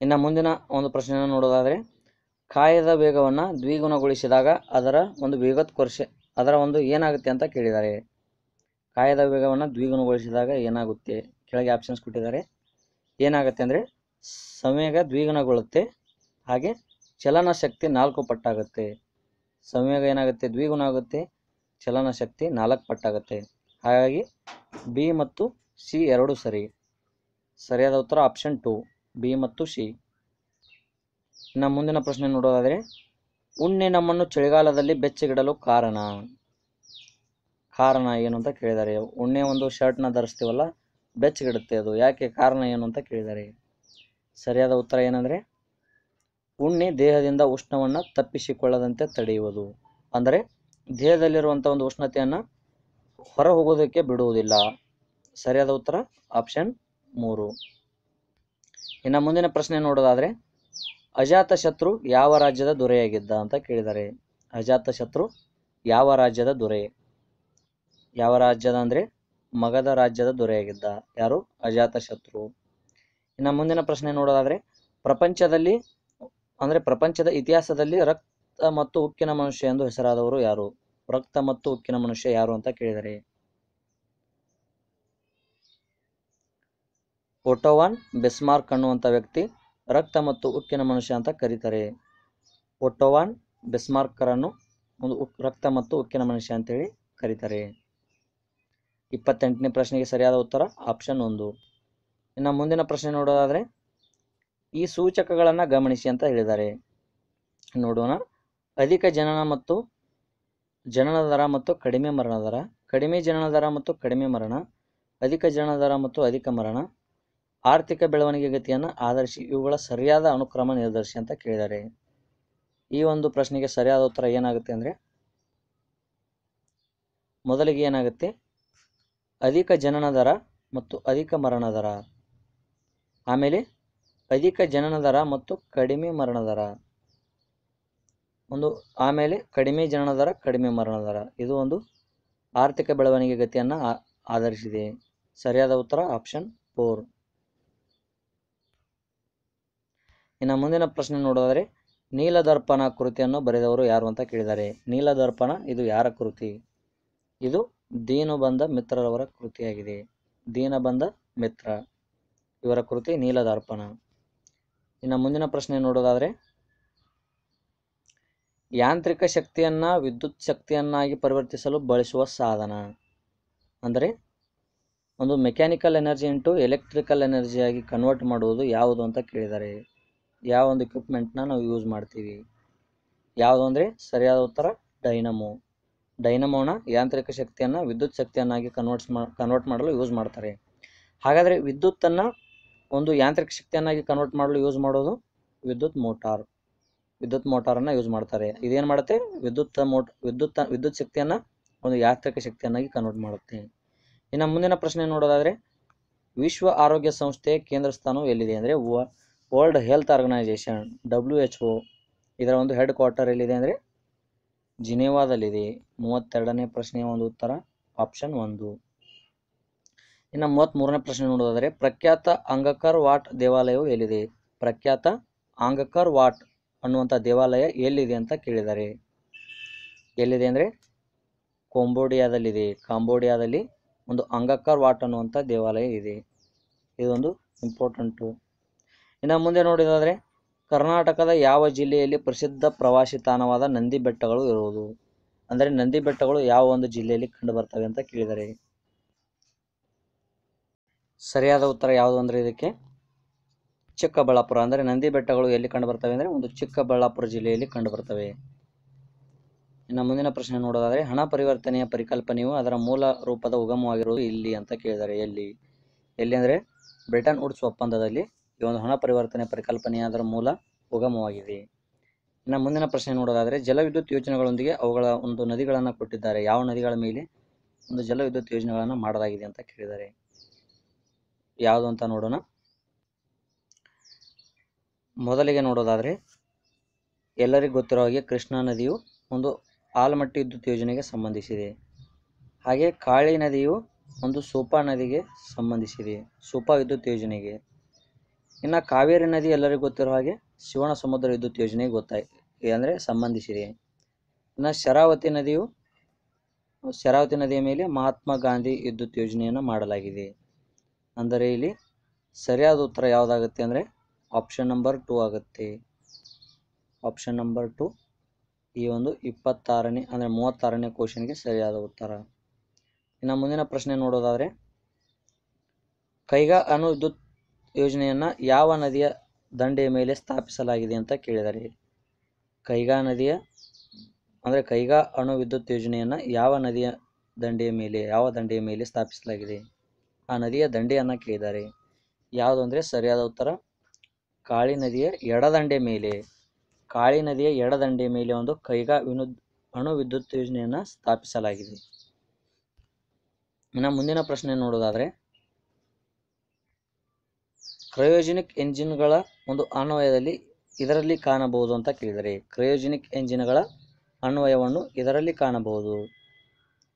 ಇನ್ನು ಮುಂದಿನ ಒಂದು ಪ್ರಶ್ನೆಯನ್ನು ನೋಡೋದಾದರೆ ಕಾಯದ ವೇಗವನ್ನು ದ್ವಿಗುಣಗೊಳಿಸಿದಾಗ ಅದರ ಒಂದು ವೇಗೋತ್ಕರ್ಷ ಅದರ ಒಂದು ಏನಾಗುತ್ತೆ ಅಂತ ಕೇಳಿದ್ದಾರೆ. ಕಾಯದ ವೇಗವನ್ನು ದ್ವಿಗುಣಗೊಳಿಸಿದಾಗ ಏನಾಗುತ್ತೆ? ಕೆಳಗೆ ಆಪ್ಷನ್ಸ್ ಕೊಟ್ಟಿದ್ದಾರೆ. ಏನಾಗುತ್ತೆ ಅಂದರೆ, ಸಂವೇಗ ದ್ವಿಗುಣಗೊಳ್ಳುತ್ತೆ, ಹಾಗೆ ಚಲನ ಶಕ್ತಿ ನಾಲ್ಕು ಪಟ್ಟಾಗುತ್ತೆ. ಸಂವೇಗ ಏನಾಗುತ್ತೆ? ದ್ವಿಗುಣ ಆಗುತ್ತೆ, ಚಲನ ಶಕ್ತಿ ನಾಲ್ಕು ಪಟ್ಟಾಗುತ್ತೆ. ಹಾಗಾಗಿ ಬಿ ಮತ್ತು ಸಿ ಎರಡು ಸರಿ. ಸರಿಯಾದ ಉತ್ತರ ಆಪ್ಷನ್ ಟು ಬಿ ಮತ್ತು ಸಿ ಇನ್ನು ಮುಂದಿನ ಪ್ರಶ್ನೆ ನೋಡೋದಾದರೆ, ಉಣ್ಣೆ ನಮ್ಮನ್ನು ಚಳಿಗಾಲದಲ್ಲಿ ಬೆಚ್ಚಗಿಡಲು ಕಾರಣ? ಕಾರಣ ಏನು ಅಂತ ಕೇಳಿದ್ದಾರೆ ಉಣ್ಣೆ ಒಂದು ಶರ್ಟ್ನ ಧರಿಸ್ತೀವಲ್ಲ, ಬೆಚ್ಚಗಿಡುತ್ತೆ ಅದು. ಯಾಕೆ? ಕಾರಣ ಏನು ಅಂತ ಕೇಳಿದ್ದಾರೆ ಸರಿಯಾದ ಉತ್ತರ ಏನಂದರೆ, ಉಣ್ಣೆ ದೇಹದಿಂದ ಉಷ್ಣವನ್ನು ತಪ್ಪಿಸಿಕೊಳ್ಳದಂತೆ ತಡೆಯುವುದು. ಅಂದರೆ ದೇಹದಲ್ಲಿರುವಂಥ ಒಂದು ಉಷ್ಣತೆಯನ್ನು ಹೊರ ಹೋಗೋದಕ್ಕೆ ಬಿಡುವುದಿಲ್ಲ. ಸರಿಯಾದ ಉತ್ತರ, ಆಪ್ಷನ್ ಮೂರು. ಇನ್ನು ಮುಂದಿನ ಪ್ರಶ್ನೆ ನೋಡೋದಾದರೆ ಅಜಾತ ಶತ್ರು ಯಾವ ರಾಜ್ಯದ ದೊರೆಯಾಗಿದ್ದ ಅಂತ ಕೇಳಿದ್ದಾರೆ ಅಜಾತಶತ್ರು ಯಾವ ರಾಜ್ಯದ ದೊರೆ? ಯಾವ ರಾಜ್ಯದ ಅಂದರೆ ಮಗಧ ರಾಜ್ಯದ ದೊರೆಯಾಗಿದ್ದ. ಯಾರು? ಅಜಾತಶತ್ರು. ಇನ್ನು ಮುಂದಿನ ಪ್ರಶ್ನೆ ನೋಡೋದಾದರೆ, ಪ್ರಪಂಚದಲ್ಲಿ ಅಂದರೆ ಪ್ರಪಂಚದ ಇತಿಹಾಸದಲ್ಲಿ ರಕ್ತ ಮತ್ತು ಉಕ್ಕಿನ ಮನುಷ್ಯ ಎಂದು ಹೆಸರಾದವರು ಯಾರು? ರಕ್ತ ಮತ್ತು ಉಕ್ಕಿನ ಮನುಷ್ಯ ಯಾರು ಅಂತ ಕೇಳಿದರೆ. ಒಟೋವಾನ್, ಬೆಸ್ಮಾರ್ಕ್ ಅನ್ನುವಂಥ ವ್ಯಕ್ತಿ ರಕ್ತ ಮತ್ತು ಉಕ್ಕಿನ ಮನುಷ್ಯ ಅಂತ ಕರೀತಾರೆ. ಒಟ್ಟೋವಾನ್ ಬೆಸ್ಮಾರ್ಕರನ್ನು ಒಂದು ಉಕ್, ರಕ್ತ ಮತ್ತು ಉಕ್ಕಿನ ಮನುಷ್ಯ ಅಂತೇಳಿ ಕರೀತಾರೆ. ಇಪ್ಪತ್ತೆಂಟನೇ ಪ್ರಶ್ನೆಗೆ ಸರಿಯಾದ ಉತ್ತರ ಆಪ್ಷನ್ ಒಂದು. ಇನ್ನು ಮುಂದಿನ ಪ್ರಶ್ನೆ ನೋಡೋದಾದರೆ, ಈ ಸೂಚಕಗಳನ್ನು ಗಮನಿಸಿ ಅಂತ ಹೇಳಿದ್ದಾರೆ. ನೋಡೋಣ. ಅಧಿಕ ಜನನ ಮತ್ತು ಜನನ ದರ ಮತ್ತು ಕಡಿಮೆ ಮರಣ ದರ. ಕಡಿಮೆ ಜನನ ದರ ಮತ್ತು ಕಡಿಮೆ ಮರಣ. ಅಧಿಕ ಜನನ ದರ ಮತ್ತು ಅಧಿಕ ಮರಣ. ಆರ್ಥಿಕ ಬೆಳವಣಿಗೆ ಗತಿಯನ್ನು ಆಧರಿಸಿ ಇವುಗಳ ಸರಿಯಾದ ಅನುಕ್ರಮ ನಿರ್ಧರಿಸಿ ಅಂತ ಕೇಳಿದ್ದಾರೆ. ಈ ಒಂದು ಪ್ರಶ್ನೆಗೆ ಸರಿಯಾದ ಉತ್ತರ ಏನಾಗುತ್ತೆ ಅಂದರೆ, ಮೊದಲಿಗೆ ಏನಾಗುತ್ತೆ? ಅಧಿಕ ಜನನ ದರ ಮತ್ತು ಅಧಿಕ ಮರಣ ದರ. ಆಮೇಲೆ ಅಧಿಕ ಜನನ ದರ ಮತ್ತು ಕಡಿಮೆ ಮರಣ ದರ. ಒಂದು, ಆಮೇಲೆ ಕಡಿಮೆ ಜನನ ದರ, ಕಡಿಮೆ ಮರಣ ದರ. ಇದು ಒಂದು ಆರ್ಥಿಕ ಬೆಳವಣಿಗೆ ಗತಿಯನ್ನು ಆಧರಿಸಿದೆ. ಸರಿಯಾದ ಉತ್ತರ ಆಪ್ಷನ್ ಫೋರ್. ಇನ್ನು ಮುಂದಿನ ಪ್ರಶ್ನೆ ನೋಡೋದಾದರೆ, ನೀಲದರ್ಪಣ ಕೃತಿಯನ್ನು ಬರೆದವರು ಯಾರು ಅಂತ ಕೇಳಿದ್ದಾರೆ. ನೀಲದರ್ಪಣ, ಇದು ಯಾರ ಕೃತಿ? ಇದು ದೀನಬಂಧ ಮಿತ್ರರವರ ಕೃತಿಯಾಗಿದೆ. ದೀನಬಂಧ ಮಿತ್ರ, ಇವರ ಕೃತಿ ನೀಲದರ್ಪಣ. ಇನ್ನು ಮುಂದಿನ ಪ್ರಶ್ನೆ ನೋಡೋದಾದರೆ, ಯಾಂತ್ರಿಕ ಶಕ್ತಿಯನ್ನು ವಿದ್ಯುತ್ ಶಕ್ತಿಯನ್ನಾಗಿ ಪರಿವರ್ತಿಸಲು ಬಳಸುವ ಸಾಧನ. ಅಂದರೆ, ಒಂದು ಮೆಕ್ಯಾನಿಕಲ್ ಎನರ್ಜಿ ಇಂಟು ಎಲೆಕ್ಟ್ರಿಕಲ್ ಎನರ್ಜಿಯಾಗಿ ಕನ್ವರ್ಟ್ ಮಾಡುವುದು ಯಾವುದು ಅಂತ ಕೇಳಿದ್ದಾರೆ. ಯಾವ ಒಂದು ಇಕ್ವಿಪ್ಮೆಂಟ್ನ ನಾವು ಯೂಸ್ ಮಾಡ್ತೀವಿ. ಯಾವುದು ಅಂದರೆ ಸರಿಯಾದ ಉತ್ತರ ಡೈನಮೋ ಡೈನಮೋನ ಯಾಂತ್ರಿಕ ಶಕ್ತಿಯನ್ನು ವಿದ್ಯುತ್ ಶಕ್ತಿಯನ್ನಾಗಿ ಕನ್ವರ್ಟ್ಸ್ ಮಾ ಕನ್ವರ್ಟ್ ಮಾಡಲು ಯೂಸ್ ಮಾಡ್ತಾರೆ. ಹಾಗಾದರೆ ವಿದ್ಯುತ್ತನ್ನು ಒಂದು ಯಾಂತ್ರಿಕ ಶಕ್ತಿಯನ್ನಾಗಿ ಕನ್ವರ್ಟ್ ಮಾಡಲು ಯೂಸ್ ಮಾಡೋದು ವಿದ್ಯುತ್ ಮೋಟಾರ್ ವಿದ್ಯುತ್ ಮೋಟಾರನ್ನು ಯೂಸ್ ಮಾಡ್ತಾರೆ. ಇದೇನು ಮಾಡುತ್ತೆ? ವಿದ್ಯುತ್ ಮೋಟ್ ವಿದ್ಯುತ್ ವಿದ್ಯುತ್ ಶಕ್ತಿಯನ್ನು ಒಂದು ಯಾಂತ್ರಿಕ ಶಕ್ತಿಯನ್ನಾಗಿ ಕನ್ವರ್ಟ್ ಮಾಡುತ್ತೆ. ಇನ್ನು ಮುಂದಿನ ಪ್ರಶ್ನೆ ನೋಡೋದಾದರೆ ವಿಶ್ವ ಆರೋಗ್ಯ ಸಂಸ್ಥೆ ಕೇಂದ್ರ ಸ್ಥಾನವು ಎಲ್ಲಿದೆ ಅಂದರೆ World Health Organisation W H O ಇದರ ಒಂದು ಹೆಡ್ ಕ್ವಾರ್ಟರ್ ಎಲ್ಲಿದೆ ಅಂದರೆ ಜಿನೇವಾದಲ್ಲಿದೆ. ಮೂವತ್ತೆರಡನೇ ಪ್ರಶ್ನೆಯ ಒಂದು ಉತ್ತರ ಆಪ್ಷನ್ ಒಂದು. ಇನ್ನು ಮೂವತ್ತ್ಮೂರನೇ ಪ್ರಶ್ನೆ ನೋಡೋದಾದರೆ, ಪ್ರಖ್ಯಾತ ಅಂಗಕರ್ ವಾಟ್ ದೇವಾಲಯವು ಎಲ್ಲಿದೆ? ಪ್ರಖ್ಯಾತ ಅಂಗಕರ್ ವಾಟ್ ಅನ್ನುವಂಥ ದೇವಾಲಯ ಎಲ್ಲಿದೆ ಅಂತ ಕೇಳಿದ್ದಾರೆ ಎಲ್ಲಿದೆ ಅಂದರೆ? ಕೊಂಬೋಡಿಯಾದಲ್ಲಿದೆ. ಕಾಂಬೋಡಿಯಾದಲ್ಲಿ ಒಂದು ಅಂಗಕರ್ ವಾಟ್ ಅನ್ನುವಂಥ ದೇವಾಲಯ ಇದೆ. ಇದೊಂದು ಇಂಪಾರ್ಟೆಂಟು ಇನ್ನು ಮುಂದೆ ನೋಡಿದಾದರೆ ಕರ್ನಾಟಕದ ಯಾವ ಜಿಲ್ಲೆಯಲ್ಲಿ ಪ್ರಸಿದ್ಧ ಪ್ರವಾಸಿ ತಾಣವಾದ ನಂದಿ ಬೆಟ್ಟಗಳು ಇರುವುದು? ಅಂದರೆ ನಂದಿ ಬೆಟ್ಟಗಳು ಯಾವ ಒಂದು ಜಿಲ್ಲೆಯಲ್ಲಿ ಕಂಡು ಬರ್ತವೆ ಅಂತ ಕೇಳಿದ್ದಾರೆ ಸರಿಯಾದ ಉತ್ತರ ಯಾವುದು ಅಂದರೆ ಇದಕ್ಕೆ? ಚಿಕ್ಕಬಳ್ಳಾಪುರ. ಅಂದರೆ ನಂದಿ ಬೆಟ್ಟಗಳು ಎಲ್ಲಿ ಕಂಡು ಬರ್ತವೆ ಅಂದರೆ ಒಂದು ಚಿಕ್ಕಬಳ್ಳಾಪುರ ಜಿಲ್ಲೆಯಲ್ಲಿ ಕಂಡು ಬರ್ತವೆ. ಇನ್ನು ಮುಂದಿನ ಪ್ರಶ್ನೆ ನೋಡೋದಾದರೆ ಹಣ ಪರಿವರ್ತನೆಯ ಪರಿಕಲ್ಪನೆಯು ಅದರ ಮೂಲ ರೂಪದ ಉಗಮವಾಗಿರುವುದು ಇಲ್ಲಿ ಅಂತ ಕೇಳಿದ್ದಾರೆ ಎಲ್ಲಿ? ಎಲ್ಲಿ ಅಂದರೆ ಬ್ರಿಟನ್ ವುಡ್ಸ್ ಒಪ್ಪಂದದಲ್ಲಿ ಈ ಒಂದು ಹಣ ಪರಿವರ್ತನೆ ಪರಿಕಲ್ಪನೆಯ ಅದರ ಮೂಲ ಉಗಮವಾಗಿದೆ. ಇನ್ನು ಮುಂದಿನ ಪ್ರಶ್ನೆ ನೋಡೋದಾದರೆ, ಜಲವಿದ್ಯುತ್ ಯೋಜನೆಗಳೊಂದಿಗೆ ಅವುಗಳ ಒಂದು ನದಿಗಳನ್ನು ಕೊಟ್ಟಿದ್ದಾರೆ. ಯಾವ ನದಿಗಳ ಮೇಲೆ ಒಂದು ಜಲವಿದ್ಯುತ್ ಯೋಜನೆಗಳನ್ನು ಮಾಡಲಾಗಿದೆ ಅಂತ ಕೇಳಿದ್ದಾರೆ. ಯಾವುದು ಅಂತ ನೋಡೋಣ. ಮೊದಲಿಗೆ ನೋಡೋದಾದರೆ, ಎಲ್ಲರಿಗೂ ಗೊತ್ತಿರೋ ಹಾಗೆ ಕೃಷ್ಣಾ ನದಿಯು ಒಂದು ಆಲಮಟ್ಟಿ ವಿದ್ಯುತ್ ಯೋಜನೆಗೆ ಸಂಬಂಧಿಸಿದೆ. ಹಾಗೆ ಕಾಳಿ ನದಿಯು ಒಂದು ಸೂಪಾ ನದಿಗೆ ಸಂಬಂಧಿಸಿದೆ. ಸೂಪಾ ವಿದ್ಯುತ್ ಯೋಜನೆಗೆ. ಇನ್ನು ಕಾವೇರಿ ನದಿ ಎಲ್ಲರಿಗೂ ಗೊತ್ತಿರೋ ಹಾಗೆ ಶಿವಣ ಸಮುದ್ರ ವಿದ್ಯುತ್ ಯೋಜನೆಗೆ ಗೊತ್ತಾಯ್ ಅಂದರೆ ಸಂಬಂಧಿಸಿದೆ. ಇನ್ನು ಶರಾವತಿ ನದಿಯು ಶರಾವತಿ ನದಿಯ ಮೇಲೆ ಮಹಾತ್ಮ ಗಾಂಧಿ ವಿದ್ಯುತ್ ಯೋಜನೆಯನ್ನು ಮಾಡಲಾಗಿದೆ. ಅಂದರೆ ಇಲ್ಲಿ ಸರಿಯಾದ ಉತ್ತರ ಯಾವುದಾಗುತ್ತೆ ಅಂದರೆ ಆಪ್ಷನ್ ನಂಬರ್ ಟೂ ಆಗುತ್ತೆ. ಆಪ್ಷನ್ ನಂಬರ್ ಟು ಈ ಒಂದು ಇಪ್ಪತ್ತಾರನೇ ಅಂದರೆ ಮೂವತ್ತಾರನೇ ಕ್ವಶನ್ಗೆ ಸರಿಯಾದ ಉತ್ತರ. ಇನ್ನು ಮುಂದಿನ ಪ್ರಶ್ನೆ ನೋಡೋದಾದರೆ ಕೈಗಾ ಅಣು ವಿದ್ಯುತ್ ಯೋಜನೆಯನ್ನು ಯಾವ ನದಿಯ ದಂಡೆಯ ಮೇಲೆ ಸ್ಥಾಪಿಸಲಾಗಿದೆ ಅಂತ ಕೇಳಿದ್ದಾರೆ ಕೈಗಾ ನದಿಯ, ಅಂದರೆ ಕೈಗಾ ಅಣು ವಿದ್ಯುತ್ ಯೋಜನೆಯನ್ನು ಯಾವ ನದಿಯ ದಂಡೆಯ ಮೇಲೆ, ಯಾವ ದಂಡೆಯ ಮೇಲೆ ಸ್ಥಾಪಿಸಲಾಗಿದೆ? ಆ ನದಿಯ ದಂಡೆಯನ್ನು ಕೇಳಿದ್ದಾರೆ ಯಾವುದು ಅಂದರೆ ಸರಿಯಾದ ಉತ್ತರ, ಕಾಳಿ ನದಿಯ ಎಡದಂಡೆ ಮೇಲೆ, ಕಾಳಿ ನದಿಯ ಎಡದಂಡೆ ಮೇಲೆ ಒಂದು ಕೈಗಾ ವಿನು, ಅಣು ವಿದ್ಯುತ್ ಯೋಜನೆಯನ್ನು ಸ್ಥಾಪಿಸಲಾಗಿದೆ. ಇನ್ನು ಮುಂದಿನ ಪ್ರಶ್ನೆ ನೋಡೋದಾದರೆ ಕ್ರಯೋಜೆನಿಕ್ ಎಂಜಿನ್ಗಳ ಒಂದು ಅನ್ವಯದಲ್ಲಿ ಇದರಲ್ಲಿ ಕಾಣಬಹುದು ಅಂತ ಕೇಳಿದರೆ ಕ್ರಯೋಜೆನಿಕ್ ಎಂಜಿನ್ಗಳ ಅನ್ವಯವನ್ನು ಇದರಲ್ಲಿ ಕಾಣಬಹುದು.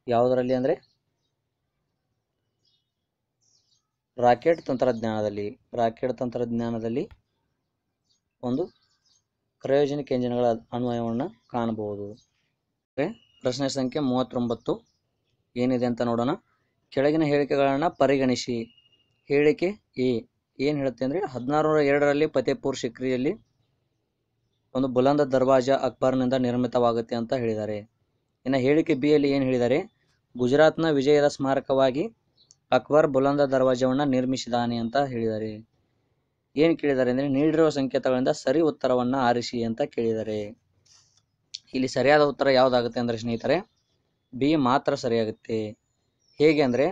ಯಾವುದರಲ್ಲಿ ಅಂದರೆ? ರಾಕೆಟ್ ತಂತ್ರಜ್ಞಾನದಲ್ಲಿ. ರಾಕೆಟ್ ತಂತ್ರಜ್ಞಾನದಲ್ಲಿ ಒಂದು ಕ್ರಯೋಜನಿಕ್ ಎಂಜಿನ್ಗಳ ಅನ್ವಯವನ್ನು ಕಾಣಬಹುದು. ಪ್ರಶ್ನೆ ಸಂಖ್ಯೆ ಮೂವತ್ತೊಂಬತ್ತು. ಏನಿದೆ ಅಂತ ನೋಡೋಣ. ಕೆಳಗಿನ ಹೇಳಿಕೆಗಳನ್ನು ಪರಿಗಣಿಸಿ. ಹೇಳಿಕೆ ಎ. ಏನು ಹೇಳುತ್ತೆ ಅಂದರೆ ಹದಿನಾರು ನೂರ ಎರಡರಲ್ಲಿ ಫತೇಪುರ್ ಸಿಕ್ರಿಯಲ್ಲಿ ಒಂದು ಬುಲಂದ ದರ್ವಾಜ ಅಕ್ಬರ್ನಿಂದ ನಿರ್ಮಿತವಾಗುತ್ತೆ ಅಂತ ಹೇಳಿದ್ದಾರೆ. ಇನ್ನು ಹೇಳಿಕೆ ಬಿ ಯಲ್ಲಿ ಏನು ಹೇಳಿದ್ದಾರೆ? ಗುಜರಾತ್ನ ವಿಜಯದ ಸ್ಮಾರಕವಾಗಿ ಅಕ್ಬರ್ ಬುಲಂದ ದರ್ವಾಜವನ್ನು ನಿರ್ಮಿಸಿದಾನೆ ಅಂತ ಹೇಳಿದ್ದಾರೆ. ಏನು ಕೇಳಿದ್ದಾರೆ ಅಂದರೆ ನೀಡಿರುವ ಸಂಕೇತಗಳಿಂದ ಸರಿ ಉತ್ತರವನ್ನು ಆರಿಸಿ ಅಂತ ಕೇಳಿದ್ದಾರೆ. ಇಲ್ಲಿ ಸರಿಯಾದ ಉತ್ತರ ಯಾವುದಾಗುತ್ತೆ ಅಂದರೆ ಸ್ನೇಹಿತರೆ, ಬಿ ಮಾತ್ರ ಸರಿಯಾಗುತ್ತೆ. ಹೇಗೆ ಅಂದರೆ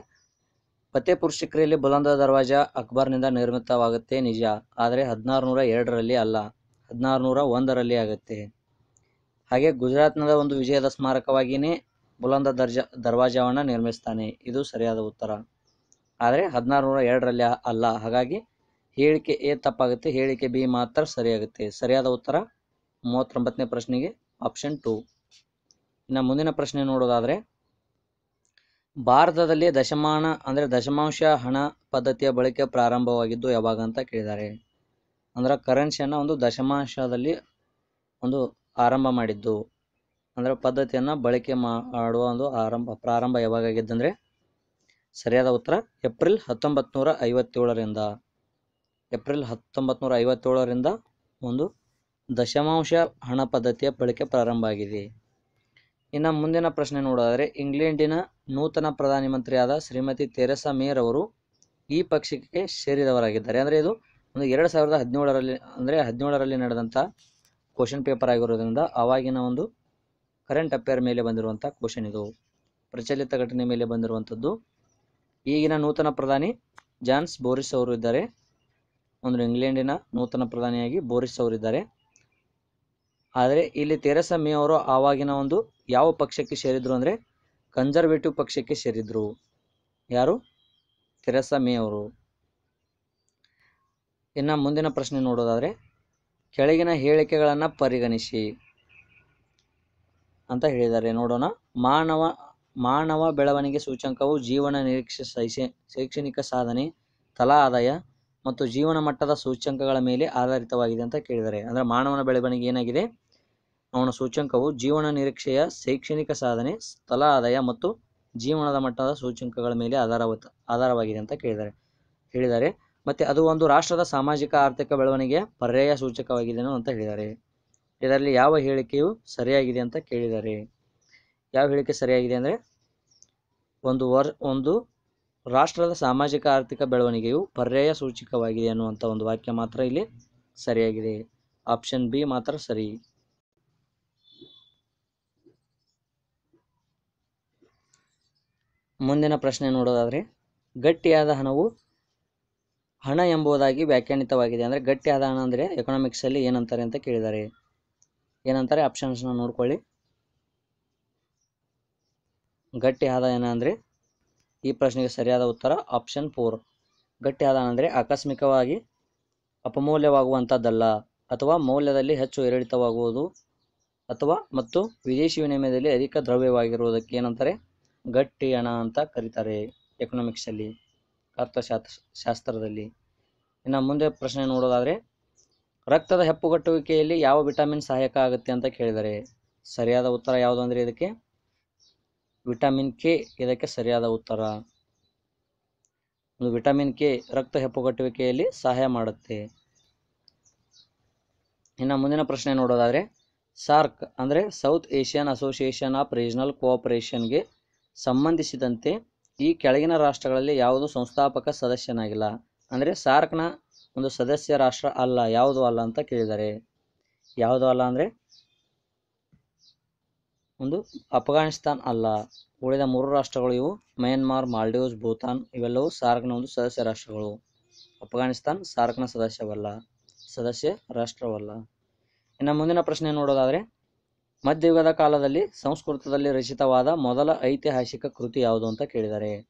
ಫತೇಪುರ್ ಸಿಕ್ರಿಯಲ್ಲಿ ಬುಲಂದ ದರ್ವಾಜ ಅಕ್ಬರ್ನಿಂದ ನಿರ್ಮಿತವಾಗುತ್ತೆ ನಿಜ, ಆದರೆ ಹದಿನಾರು ನೂರ ಎರಡರಲ್ಲಿ ಅಲ್ಲ ಹದಿನಾರು ನೂರ ಒಂದರಲ್ಲಿ ಆಗುತ್ತೆ. ಹಾಗೆ ಗುಜರಾತ್ನದ ಒಂದು ವಿಜಯದ ಸ್ಮಾರಕವಾಗಿಯೇ ಬುಲಂದ ದರ್ಜ, ದರ್ವಾಜವನ್ನು ನಿರ್ಮಿಸ್ತಾನೆ. ಇದು ಸರಿಯಾದ ಉತ್ತರ. ಆದರೆ ಹದಿನಾರು ನೂರ ಎರಡರಲ್ಲಿ ಅಲ್ಲ, ಹಾಗಾಗಿ ಹೇಳಿಕೆ ಎ ತಪ್ಪಾಗುತ್ತೆ, ಹೇಳಿಕೆ ಬಿ ಮಾತ್ರ ಸರಿಯಾಗುತ್ತೆ. ಸರಿಯಾದ ಉತ್ತರ? ಮೂವತ್ತೊಂಬತ್ತನೇ ಪ್ರಶ್ನೆಗೆ ಆಪ್ಷನ್ ಟು. ಇನ್ನು ಮುಂದಿನ ಪ್ರಶ್ನೆ ನೋಡೋದಾದರೆ ಭಾರತದಲ್ಲಿ ದಶಮಾನ ಅಂದರೆ ದಶಮಾಂಶ ಹಣ ಪದ್ಧತಿಯ ಬಳಕೆ ಪ್ರಾರಂಭವಾಗಿದ್ದು ಯಾವಾಗ ಅಂತ ಕೇಳಿದ್ದಾರೆ ಅಂದ್ರೆ ಕರೆನ್ಸಿಯನ್ನು ಒಂದು ದಶಮಾಂಶದಲ್ಲಿ ಒಂದು ಆರಂಭ ಮಾಡಿದ್ದು. ಅಂದರೆ ಪದ್ಧತಿಯನ್ನು ಬಳಕೆ ಮಾಡುವ ಒಂದು ಆರಂಭ, ಪ್ರಾರಂಭ ಯಾವಾಗ ಆಗಿದ್ದಂದರೆ ಸರಿಯಾದ ಉತ್ತರ ಏಪ್ರಿಲ್ ಹತ್ತೊಂಬತ್ತು ನೂರ ಐವತ್ತೇಳರಿಂದ. ಏಪ್ರಿಲ್ ಹತ್ತೊಂಬತ್ತು ನೂರ ಐವತ್ತೇಳರಿಂದ ಒಂದು ದಶಮಾಂಶ ಹಣ ಪದ್ಧತಿಯ ಬಳಕೆ ಪ್ರಾರಂಭ ಆಗಿದೆ. ಇನ್ನು ಮುಂದಿನ ಪ್ರಶ್ನೆ ನೋಡೋದಾದರೆ, ಇಂಗ್ಲೆಂಡಿನ ನೂತನ ಪ್ರಧಾನಿ ಮಂತ್ರಿಯಾದ ಶ್ರೀಮತಿ ತೆರೆಸಾ ಮೇರ್ ಅವರು ಈ ಪಕ್ಷಕ್ಕೆ ಸೇರಿದವರಾಗಿದ್ದಾರೆ. ಅಂದರೆ ಇದು ಒಂದು ಎರಡು ಸಾವಿರದ ಹದಿನೇಳರಲ್ಲಿ, ಅಂದರೆ ಹದಿನೇಳರಲ್ಲಿ ನಡೆದಂಥ ಕ್ವಶನ್ ಪೇಪರ್ ಆಗಿರೋದ್ರಿಂದ ಆವಾಗಿನ ಒಂದು ಕರೆಂಟ್ ಅಫೇರ್ ಮೇಲೆ ಬಂದಿರುವಂಥ ಕ್ವಶನ್ ಇದು. ಪ್ರಚಲಿತ ಘಟನೆ ಮೇಲೆ ಬಂದಿರುವಂಥದ್ದು ಈಗಿನ ನೂತನ ಪ್ರಧಾನಿ ಜಾನ್ಸ್ ಬೋರಿಸ್ ಅವರು ಇದ್ದಾರೆ. ಒಂದು ಇಂಗ್ಲೆಂಡಿನ ನೂತನ ಪ್ರಧಾನಿಯಾಗಿ ಬೋರಿಸ್ ಅವರು ಇದ್ದಾರೆ. ಆದರೆ ಇಲ್ಲಿ ತೆರೆಸಾ ಮೇ ಅವರು ಆವಾಗಿನ ಒಂದು ಯಾವ ಪಕ್ಷಕ್ಕೆ ಸೇರಿದ್ರು ಅಂದರೆ ಕನ್ಸರ್ವೇಟಿವ್ ಪಕ್ಷಕ್ಕೆ ಸೇರಿದ್ರು. ಯಾರು? ತೆರೆಸಾ ಮೇ ಅವರು. ಇನ್ನು ಮುಂದಿನ ಪ್ರಶ್ನೆ ನೋಡೋದಾದರೆ, ಕೆಳಗಿನ ಹೇಳಿಕೆಗಳನ್ನು ಪರಿಗಣಿಸಿ ಅಂತ ಹೇಳಿದ್ದಾರೆ. ನೋಡೋಣ. ಮಾನವ ಮಾನವ ಬೆಳವಣಿಗೆ ಸೂಚ್ಯಂಕವು ಜೀವನ ನಿರೀಕ್ಷೆ ಶೈಕ್ಷ ಶೈಕ್ಷಣಿಕ ಸಾಧನೆ, ತಲಾ ಆದಾಯ ಮತ್ತು ಜೀವನ ಮಟ್ಟದ ಸೂಚ್ಯಂಕಗಳ ಮೇಲೆ ಆಧಾರಿತವಾಗಿದೆ ಅಂತ ಕೇಳಿದ್ದಾರೆ. ಅಂದರೆ ಮಾನವನ ಬೆಳವಣಿಗೆ ಏನಾಗಿದೆ? ಅವನ ಸೂಚ್ಯಂಕವು ಜೀವನ ನಿರೀಕ್ಷೆಯ ಶೈಕ್ಷಣಿಕ ಸಾಧನೆ, ಸ್ಥಳ ಆದಾಯ ಮತ್ತು ಜೀವನದ ಮಟ್ಟದ ಸೂಚ್ಯಂಕಗಳ ಮೇಲೆ ಆಧಾರವ ಆಧಾರವಾಗಿದೆ ಅಂತ ಕೇಳಿದ್ದಾರೆ. ಹೇಳಿದ್ದಾರೆ. ಮತ್ತು ಅದು ಒಂದು ರಾಷ್ಟ್ರದ ಸಾಮಾಜಿಕ ಆರ್ಥಿಕ ಬೆಳವಣಿಗೆಯ ಪರ್ಯಾಯ ಸೂಚಕವಾಗಿದೆ ಅಂತ ಹೇಳಿದ್ದಾರೆ. ಇದರಲ್ಲಿ ಯಾವ ಹೇಳಿಕೆಯು ಸರಿಯಾಗಿದೆ ಅಂತ ಕೇಳಿದ್ದಾರೆ. ಯಾವ ಹೇಳಿಕೆ ಸರಿಯಾಗಿದೆ ಅಂದರೆ, ಒಂದು ವರ್ ಒಂದು ರಾಷ್ಟ್ರದ ಸಾಮಾಜಿಕ ಆರ್ಥಿಕ ಬೆಳವಣಿಗೆಯು ಪರ್ಯಾಯ ಸೂಚಕವಾಗಿದೆ ಅನ್ನುವಂಥ ಒಂದು ವಾಕ್ಯ ಮಾತ್ರ ಇಲ್ಲಿ ಸರಿಯಾಗಿದೆ. ಆಪ್ಷನ್ ಬಿ ಮಾತ್ರ ಸರಿ. ಮುಂದಿನ ಪ್ರಶ್ನೆ ನೋಡೋದಾದರೆ, ಗಟ್ಟಿಯಾದ ಹಣವು ಹಣ ಎಂಬುದಾಗಿ ವ್ಯಾಖ್ಯಾನಿತವಾಗಿದೆ. ಅಂದರೆ ಗಟ್ಟಿಯಾದ ಹಣ ಅಂದರೆ ಎಕನಾಮಿಕ್ಸಲ್ಲಿ ಏನಂತಾರೆ ಅಂತ ಕೇಳಿದ್ದಾರೆ. ಏನಂತಾರೆ? ಆಪ್ಷನ್ಸ್ನ ನೋಡ್ಕೊಳ್ಳಿ. ಗಟ್ಟಿ ಆದಾಯನ ಅಂದರೆ, ಈ ಪ್ರಶ್ನೆಗೆ ಸರಿಯಾದ ಉತ್ತರ ಆಪ್ಷನ್ ಫೋರ್ ಗಟ್ಟಿ ಆದಾಯ ಅಂದರೆ ಆಕಸ್ಮಿಕವಾಗಿ ಅಪಮೌಲ್ಯವಾಗುವಂಥದ್ದಲ್ಲ ಅಥವಾ ಮೌಲ್ಯದಲ್ಲಿ ಹೆಚ್ಚು ಏರಿಳಿತವಾಗುವುದು, ಅಥವಾ ಮತ್ತು ವಿದೇಶಿ ವಿನಿಮಯದಲ್ಲಿ ಅಧಿಕ ದ್ರವ್ಯವಾಗಿರುವುದಕ್ಕೆ ಏನಂತಾರೆ? ಗಟ್ಟಿ ಹಣ ಅಂತ ಕರೀತಾರೆ ಎಕನಾಮಿಕ್ಸಲ್ಲಿ ಅರ್ಥಶಾಸ್ತ್ರ, ಶಾಸ್ತ್ರದಲ್ಲಿ. ಇನ್ನು ಮುಂದೆ ಪ್ರಶ್ನೆ ನೋಡೋದಾದರೆ, ರಕ್ತದ ಹೆಪ್ಪುಗಟ್ಟುವಿಕೆಯಲ್ಲಿ ಯಾವ ವಿಟಮಿನ್ ಸಹಾಯಕ ಆಗುತ್ತೆ ಅಂತ ಕೇಳಿದ್ದಾರೆ. ಸರಿಯಾದ ಉತ್ತರ ಯಾವುದು ಅಂದರೆ ಇದಕ್ಕೆ? ವಿಟಮಿನ್ ಕೆ ಇದಕ್ಕೆ ಸರಿಯಾದ ಉತ್ತರ. ಒಂದು ವಿಟಮಿನ್ ಕೆ ರಕ್ತ ಹೆಪ್ಪುಗಟ್ಟುವಿಕೆಯಲ್ಲಿ ಸಹಾಯ ಮಾಡುತ್ತೆ. ಇನ್ನು ಮುಂದಿನ ಪ್ರಶ್ನೆ ನೋಡೋದಾದರೆ, ಸಾರ್ಕ್ ಅಂದರೆ South Asian Association of Regional ಕೋಆಪರೇಷನ್ಗೆ ಸಂಬಂಧಿಸಿದಂತೆ ಈ ಕೆಳಗಿನ ರಾಷ್ಟ್ರಗಳಲ್ಲಿ ಯಾವುದು ಸಂಸ್ಥಾಪಕ ಸದಸ್ಯನಾಗಿಲ್ಲ. ಅಂದರೆ ಸಾರ್ಕ್ನ ಒಂದು ಸದಸ್ಯ ರಾಷ್ಟ್ರ ಅಲ್ಲ, ಯಾವುದು ಅಲ್ಲ ಅಂತ ಕೇಳಿದ್ದಾರೆ ಯಾವುದು ಅಲ್ಲ ಅಂದರೆ ಒಂದು ಅಫ್ಘಾನಿಸ್ತಾನ್ ಅಲ್ಲ. ಉಳಿದ ಮೂರು ರಾಷ್ಟ್ರಗಳು ಇವು, ಮಯನ್ಮಾರ್, ಮಾಲ್ಡೀವ್ಸ್, ಭೂತಾನ್, ಇವೆಲ್ಲವೂ ಸಾರ್ಕ್ನ ಒಂದು ಸದಸ್ಯ ರಾಷ್ಟ್ರಗಳು. ಅಫ್ಘಾನಿಸ್ತಾನ್ ಸಾರ್ಕ್ನ ಸದಸ್ಯವಲ್ಲ, ಸದಸ್ಯ ರಾಷ್ಟ್ರವಲ್ಲ. ಇನ್ನು ಮುಂದಿನ ಪ್ರಶ್ನೆ ನೋಡೋದಾದರೆ ಮಧ್ಯಯುಗದ ಕಾಲದಲ್ಲಿ ಸಂಸ್ಕೃತದಲ್ಲಿ ರಚಿತವಾದ ಮೊದಲ ಐತಿಹಾಸಿಕ ಕೃತಿ ಯಾವುದು ಅಂತ ಕೇಳಿದ್ದಾರೆ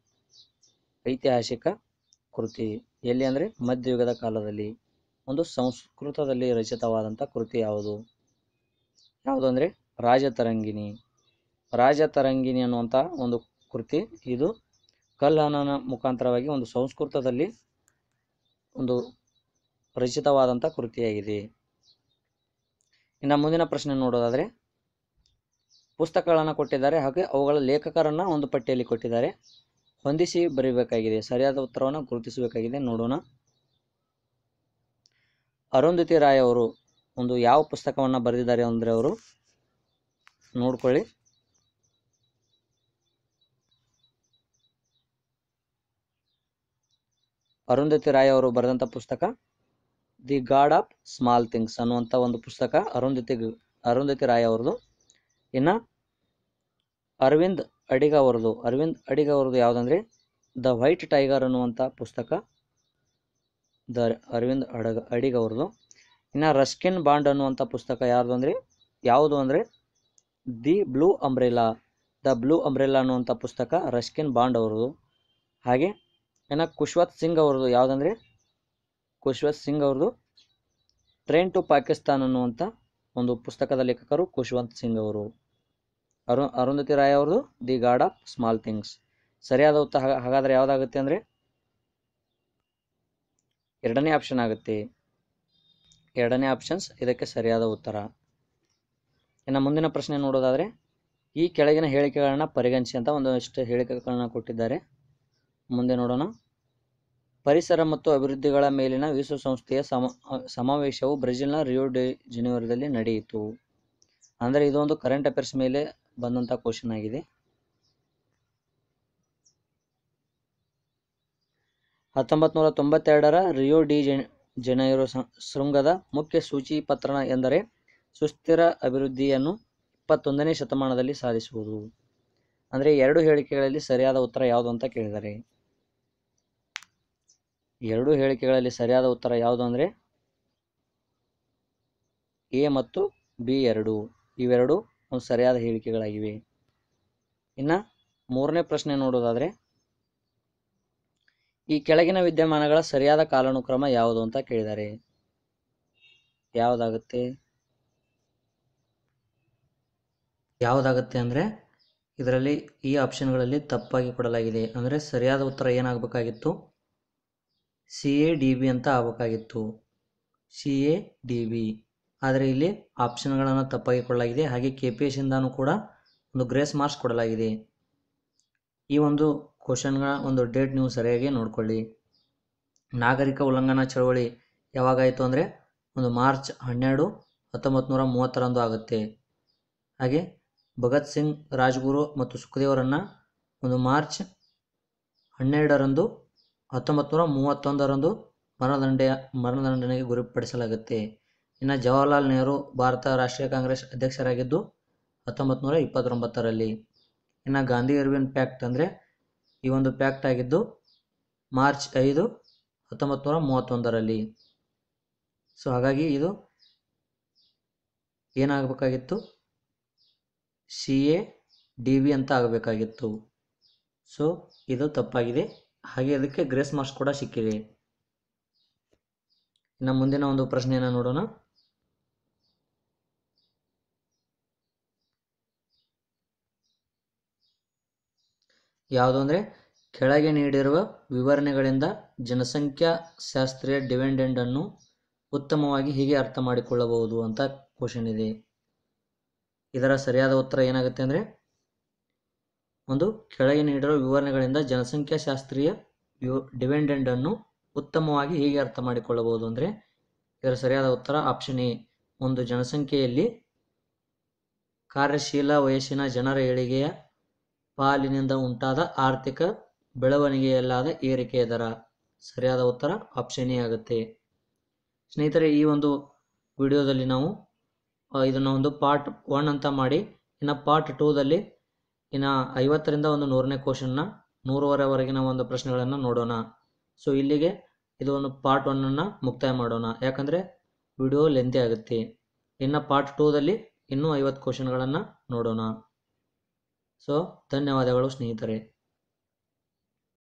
ಐತಿಹಾಸಿಕ ಕೃತಿ. ಎಲ್ಲಿ ಅಂದರೆ ಮಧ್ಯಯುಗದ ಕಾಲದಲ್ಲಿ. ಒಂದು ಸಂಸ್ಕೃತದಲ್ಲಿ ರಚಿತವಾದಂಥ ಕೃತಿ ಯಾವುದು? ಯಾವುದು ಅಂದರೆ ರಾಜತರಂಗಿಣಿ. ರಾಜತರಂಗಿಣಿ ಅನ್ನುವಂಥ ಒಂದು ಕೃತಿ. ಇದು ಕಲ್ಲನ ಮುಖಾಂತರವಾಗಿ ಒಂದು ಸಂಸ್ಕೃತದಲ್ಲಿ ಒಂದು ರಚಿತವಾದಂಥ ಕೃತಿಯಾಗಿದೆ. ಇನ್ನು ಮುಂದಿನ ಪ್ರಶ್ನೆ ನೋಡೋದಾದರೆ ಪುಸ್ತಕಗಳನ್ನು ಕೊಟ್ಟಿದ್ದಾರೆ ಹಾಗೆ ಅವುಗಳ ಲೇಖಕರನ್ನು ಒಂದು ಪಟ್ಟಿಯಲ್ಲಿ ಕೊಟ್ಟಿದ್ದಾರೆ. ಹೊಂದಿಸಿ ಬರೀಬೇಕಾಗಿದೆ. ಸರಿಯಾದ ಉತ್ತರವನ್ನು ಗುರುತಿಸಬೇಕಾಗಿದೆ. ನೋಡೋಣ. ಅರುಂಧತಿ ರಾಯ್ ಅವರು ಒಂದು ಯಾವ ಪುಸ್ತಕವನ್ನು ಬರೆದಿದ್ದಾರೆ ಅಂದರೆ ಅವರು ನೋಡ್ಕೊಳ್ಳಿ. ಅರುಂಧತಿ ರಾಯ್ ಅವರು ಬರೆದಂಥ ಪುಸ್ತಕ The God of Small Things ಅನ್ನುವಂಥ ಒಂದು ಪುಸ್ತಕ ಅರುಂಧತಿ ಅರುಂಧತಿ ರಾಯ್ ಅವ್ರದ್ದು. ಇನ್ನು ಅರವಿಂದ್ ಅಡಿಗ ಅವರದು ಅರವಿಂದ್ ಅಡಿಗ ಅವರದು ಯಾವುದಂದ್ರೆ ದ ವೈಟ್ ಟೈಗರ್ ಅನ್ನುವಂಥ ಪುಸ್ತಕ ದ ಅರವಿಂದ್ ಅಡಗ ಅಡಿಗ ಅವ್ರದ್ದು ಇನ್ನು ರಸ್ಕಿನ್ ಬಾಂಡ್ ಅನ್ನುವಂಥ ಪುಸ್ತಕ ಯಾರ್ದು ಅಂದರೆ ಯಾವುದು ಅಂದರೆ The Blue Umbrella The Blue Umbrella ಅನ್ನುವಂಥ ಪುಸ್ತಕ ರಸ್ಕಿನ್ ಬಾಂಡ್ ಅವ್ರದ್ದು ಹಾಗೆ ಇನ್ನು ಕುಶ್ವತ್ ಸಿಂಗ್ ಅವ್ರದ್ದು ಯಾವುದಂದರೆ ಕುಶ್ವತ್ ಸಿಂಗ್ ಅವ್ರದ್ದು ಟ್ರೈನ್ ಟು ಪಾಕಿಸ್ತಾನ್ ಅನ್ನುವಂಥ ಒಂದು ಪುಸ್ತಕದ ಲೇಖಕರು ಕುಶ್ವಂತ್ ಸಿಂಗ್ ಅವರು. ಅರು ಅರುಂಧತಿ ರಾಯ್ ಅವ್ರದ್ದು The God of Small Things. ಸರಿಯಾದ ಉತ್ತರ ಹಾಗ- ಹಾಗಾದರೆ ಯಾವುದಾಗುತ್ತೆ ಅಂದರೆ ಎರಡನೇ ಆಪ್ಷನ್ ಆಗುತ್ತೆ. ಎರಡನೇ ಆಪ್ಷನ್ಸ್ ಇದಕ್ಕೆ ಸರಿಯಾದ ಉತ್ತರ. ಇನ್ನು ಮುಂದಿನ ಪ್ರಶ್ನೆ ನೋಡೋದಾದರೆ ಈ ಕೆಳಗಿನ ಹೇಳಿಕೆಗಳನ್ನ ಪರಿಗಣಿಸಿ ಅಂತ ಒಂದಷ್ಟು ಹೇಳಿಕೆಗಳನ್ನ ಕೊಟ್ಟಿದ್ದಾರೆ. ಮುಂದೆ ನೋಡೋಣ. ಪರಿಸರ ಮತ್ತು ಅಭಿವೃದ್ಧಿಗಳ ಮೇಲಿನ ವಿಶ್ವಸಂಸ್ಥೆಯ ಸಮ, ಸಮಾವೇಶವು ಬ್ರೆಜಿಲ್ನ ರಿಯೋ ಡಿ ಜಿನಿವರದಲ್ಲಿ ನಡೆಯಿತು. ಅಂದರೆ ಇದೊಂದು ಕರೆಂಟ್ ಅಫೇರ್ಸ್ ಮೇಲೆ ಬಂದಂಥ ಕ್ವಶನ್ ಆಗಿದೆ. ಹತ್ತೊಂಬತ್ತು ನೂರ ತೊಂಬತ್ತೆರಡರ ರಿಯೋ ಡಿ ಜನೈರೋ ಶೃಂಗದ ಮುಖ್ಯ ಸೂಚಿ ಪತ್ರ ಎಂದರೆ ಸುಸ್ಥಿರ ಅಭಿವೃದ್ಧಿಯನ್ನು ಇಪ್ಪತ್ತೊಂದನೇ ಶತಮಾನದಲ್ಲಿ ಸಾಧಿಸುವುದು. ಅಂದರೆ ಎರಡು ಹೇಳಿಕೆಗಳಲ್ಲಿ ಸರಿಯಾದ ಉತ್ತರ ಯಾವುದು ಅಂತ ಕೇಳಿದ್ದಾರೆ ಎರಡು ಹೇಳಿಕೆಗಳಲ್ಲಿ ಸರಿಯಾದ ಉತ್ತರ ಯಾವುದು ಅಂದರೆ ಎ ಮತ್ತು ಬಿ ಎರಡು. ಇವೆರಡು ಒಂದು ಸರಿಯಾದ ಹೇಳಿಕೆಗಳಾಗಿವೆ. ಇನ್ನು ಮೂರನೇ ಪ್ರಶ್ನೆ ನೋಡೋದಾದರೆ, ಈ ಕೆಳಗಿನ ವಿದ್ಯಮಾನಗಳ ಸರಿಯಾದ ಕಾಲಾನುಕ್ರಮ ಯಾವುದು ಅಂತ ಕೇಳಿದ್ದಾರೆ ಯಾವುದಾಗುತ್ತೆ? ಯಾವುದಾಗುತ್ತೆ ಅಂದರೆ, ಇದರಲ್ಲಿ ಈ ಆಪ್ಷನ್ಗಳಲ್ಲಿ ತಪ್ಪಾಗಿ ಕೊಡಲಾಗಿದೆ. ಅಂದರೆ ಸರಿಯಾದ ಉತ್ತರ ಏನಾಗಬೇಕಾಗಿತ್ತು? ಸಿ ಎ ಡಿ ಬಿ ಅಂತ ಆಗಬೇಕಾಗಿತ್ತು. ಸಿ ಎ ಡಿ ಬಿ ಆದರೆ ಇಲ್ಲಿ ಆಪ್ಷನ್ಗಳನ್ನು ತಪ್ಪಾಗಿ ಕೊಡಲಾಗಿದೆ ಹಾಗೆ ಕೆ ಪಿ ಎಸ್ ಇಂದಾನು ಕೂಡ ಒಂದು ಗ್ರೇಸ್ ಮಾರ್ಕ್ಸ್ ಕೊಡಲಾಗಿದೆ. ಈ ಒಂದು ಕ್ವಶನ್ಗಳ ಒಂದು ಡೇಟ್ ನೀವು ಸರಿಯಾಗಿ ನೋಡ್ಕೊಳ್ಳಿ. ನಾಗರಿಕ ಉಲ್ಲಂಘನಾ ಚಳವಳಿ ಯಾವಾಗಾಯಿತು ಅಂದರೆ ಒಂದು ಮಾರ್ಚ್ ಹನ್ನೆರಡು ಹತ್ತೊಂಬತ್ತು ನೂರ ಮೂವತ್ತರಂದು ಆಗುತ್ತೆ. ಹಾಗೆ ಭಗತ್ ಸಿಂಗ್, ರಾಜ್ಗುರು ಮತ್ತು ಸುಖದೇವರನ್ನು ಒಂದು ಮಾರ್ಚ್ ಹನ್ನೆರಡರಂದು ಹತ್ತೊಂಬತ್ತು ನೂರ ಮೂವತ್ತೊಂದರಂದು ಮರಣದಂಡೆಯ, ಮರಣದಂಡನೆಗೆ ಗುರಿಪಡಿಸಲಾಗುತ್ತೆ. ಇನ್ನು ಜವಾಹರ್ಲಾಲ್ ನೆಹರು ಭಾರತ ರಾಷ್ಟ್ರೀಯ ಕಾಂಗ್ರೆಸ್ ಅಧ್ಯಕ್ಷರಾಗಿದ್ದು ಹತ್ತೊಂಬತ್ತು ನೂರ ಇಪ್ಪತ್ತೊಂಬತ್ತರಲ್ಲಿ. ಇನ್ನು ಗಾಂಧಿ ಇರ್ವಿನ್ ಪ್ಯಾಕ್ಟ್ ಅಂದರೆ ಈ ಒಂದು ಪ್ಯಾಕ್ಟ್ ಆಗಿದ್ದು ಮಾರ್ಚ್ ಐದು ಹತ್ತೊಂಬತ್ತು ನೂರ ಮೂವತ್ತೊಂದರಲ್ಲಿ. ಸೊ ಹಾಗಾಗಿ ಇದು ಏನಾಗಬೇಕಾಗಿತ್ತು? ಸಿ ಎ ಡಿ ವಿ ಅಂತ ಆಗಬೇಕಾಗಿತ್ತು. ಸೊ ಇದು ತಪ್ಪಾಗಿದೆ. ಹಾಗೆ ಅದಕ್ಕೆ ಗ್ರೇಸ್ ಮಾರ್ಕ್ಸ್ ಕೂಡ ಸಿಕ್ಕಿದೆ ಇನ್ನು ಮುಂದಿನ ಒಂದು ಪ್ರಶ್ನೆಯನ್ನು ನೋಡೋಣ. ಯಾವುದು ಅಂದರೆ ಕೆಳಗೆ ನೀಡಿರುವ ವಿವರಣೆಗಳಿಂದ ಜನಸಂಖ್ಯಾ ಶಾಸ್ತ್ರೀಯ ಡಿವೆಂಡೆಂಡನ್ನು ಉತ್ತಮವಾಗಿ ಹೀಗೆ ಅರ್ಥ ಮಾಡಿಕೊಳ್ಳಬಹುದು ಅಂತ ಕ್ವಶನ್ ಇದೆ. ಇದರ ಸರಿಯಾದ ಉತ್ತರ ಏನಾಗುತ್ತೆ ಅಂದರೆ, ಒಂದು, ಕೆಳಗೆ ನೀಡಿರುವ ವಿವರಣೆಗಳಿಂದ ಜನಸಂಖ್ಯಾ ಶಾಸ್ತ್ರೀಯ ಡಿವೆಂಡೆಂಡನ್ನು ಉತ್ತಮವಾಗಿ ಹೀಗೆ ಅರ್ಥ ಮಾಡಿಕೊಳ್ಳಬಹುದು ಅಂದರೆ, ಇದರ ಸರಿಯಾದ ಉತ್ತರ ಆಪ್ಷನ್ ಎ, ಒಂದು, ಜನಸಂಖ್ಯೆಯಲ್ಲಿ ಕಾರ್ಯಶೀಲ ವಯಸ್ಸಿನ ಜನರ ಏಳಿಗೆಯ ಪಾಲಿನಿಂದ ಉಂಟಾದ ಆರ್ಥಿಕ ಬೆಳವಣಿಗೆಯಲ್ಲಾದ ಏರಿಕೆಯ ದರ. ಸರಿಯಾದ ಉತ್ತರ ಆಪ್ಷನ್ ಎ ಆಗುತ್ತೆ. ಸ್ನೇಹಿತರೆ, ಈ ಒಂದು ವಿಡಿಯೋದಲ್ಲಿ ನಾವು ಇದನ್ನು ಒಂದು ಪಾರ್ಟ್ ಒನ್ ಅಂತ ಮಾಡಿ, ಇನ್ನು ಪಾರ್ಟ್ ಟೂದಲ್ಲಿ ಇನ್ನು ಐವತ್ತರಿಂದ ಒಂದು ನೂರನೇ ಕ್ವಶನ್ನ ನೂರುವರೆವರೆಗಿನ ಒಂದು ಪ್ರಶ್ನೆಗಳನ್ನು ನೋಡೋಣ. ಸೊ ಇಲ್ಲಿಗೆ ಇದು ಒಂದು ಪಾರ್ಟ್ ಒನ್ನನ್ನು ಮುಕ್ತಾಯ ಮಾಡೋಣ. ಯಾಕಂದರೆ ವಿಡಿಯೋ ಲೆಂತಿ ಆಗುತ್ತೆ. ಇನ್ನು ಪಾರ್ಟ್ ಟೂದಲ್ಲಿ ಇನ್ನೂ ಐವತ್ತು ಕ್ವಶನ್ಗಳನ್ನು ನೋಡೋಣ. ಸೊ ಧನ್ಯವಾದಗಳು ಸ್ನೇಹಿತರೆ.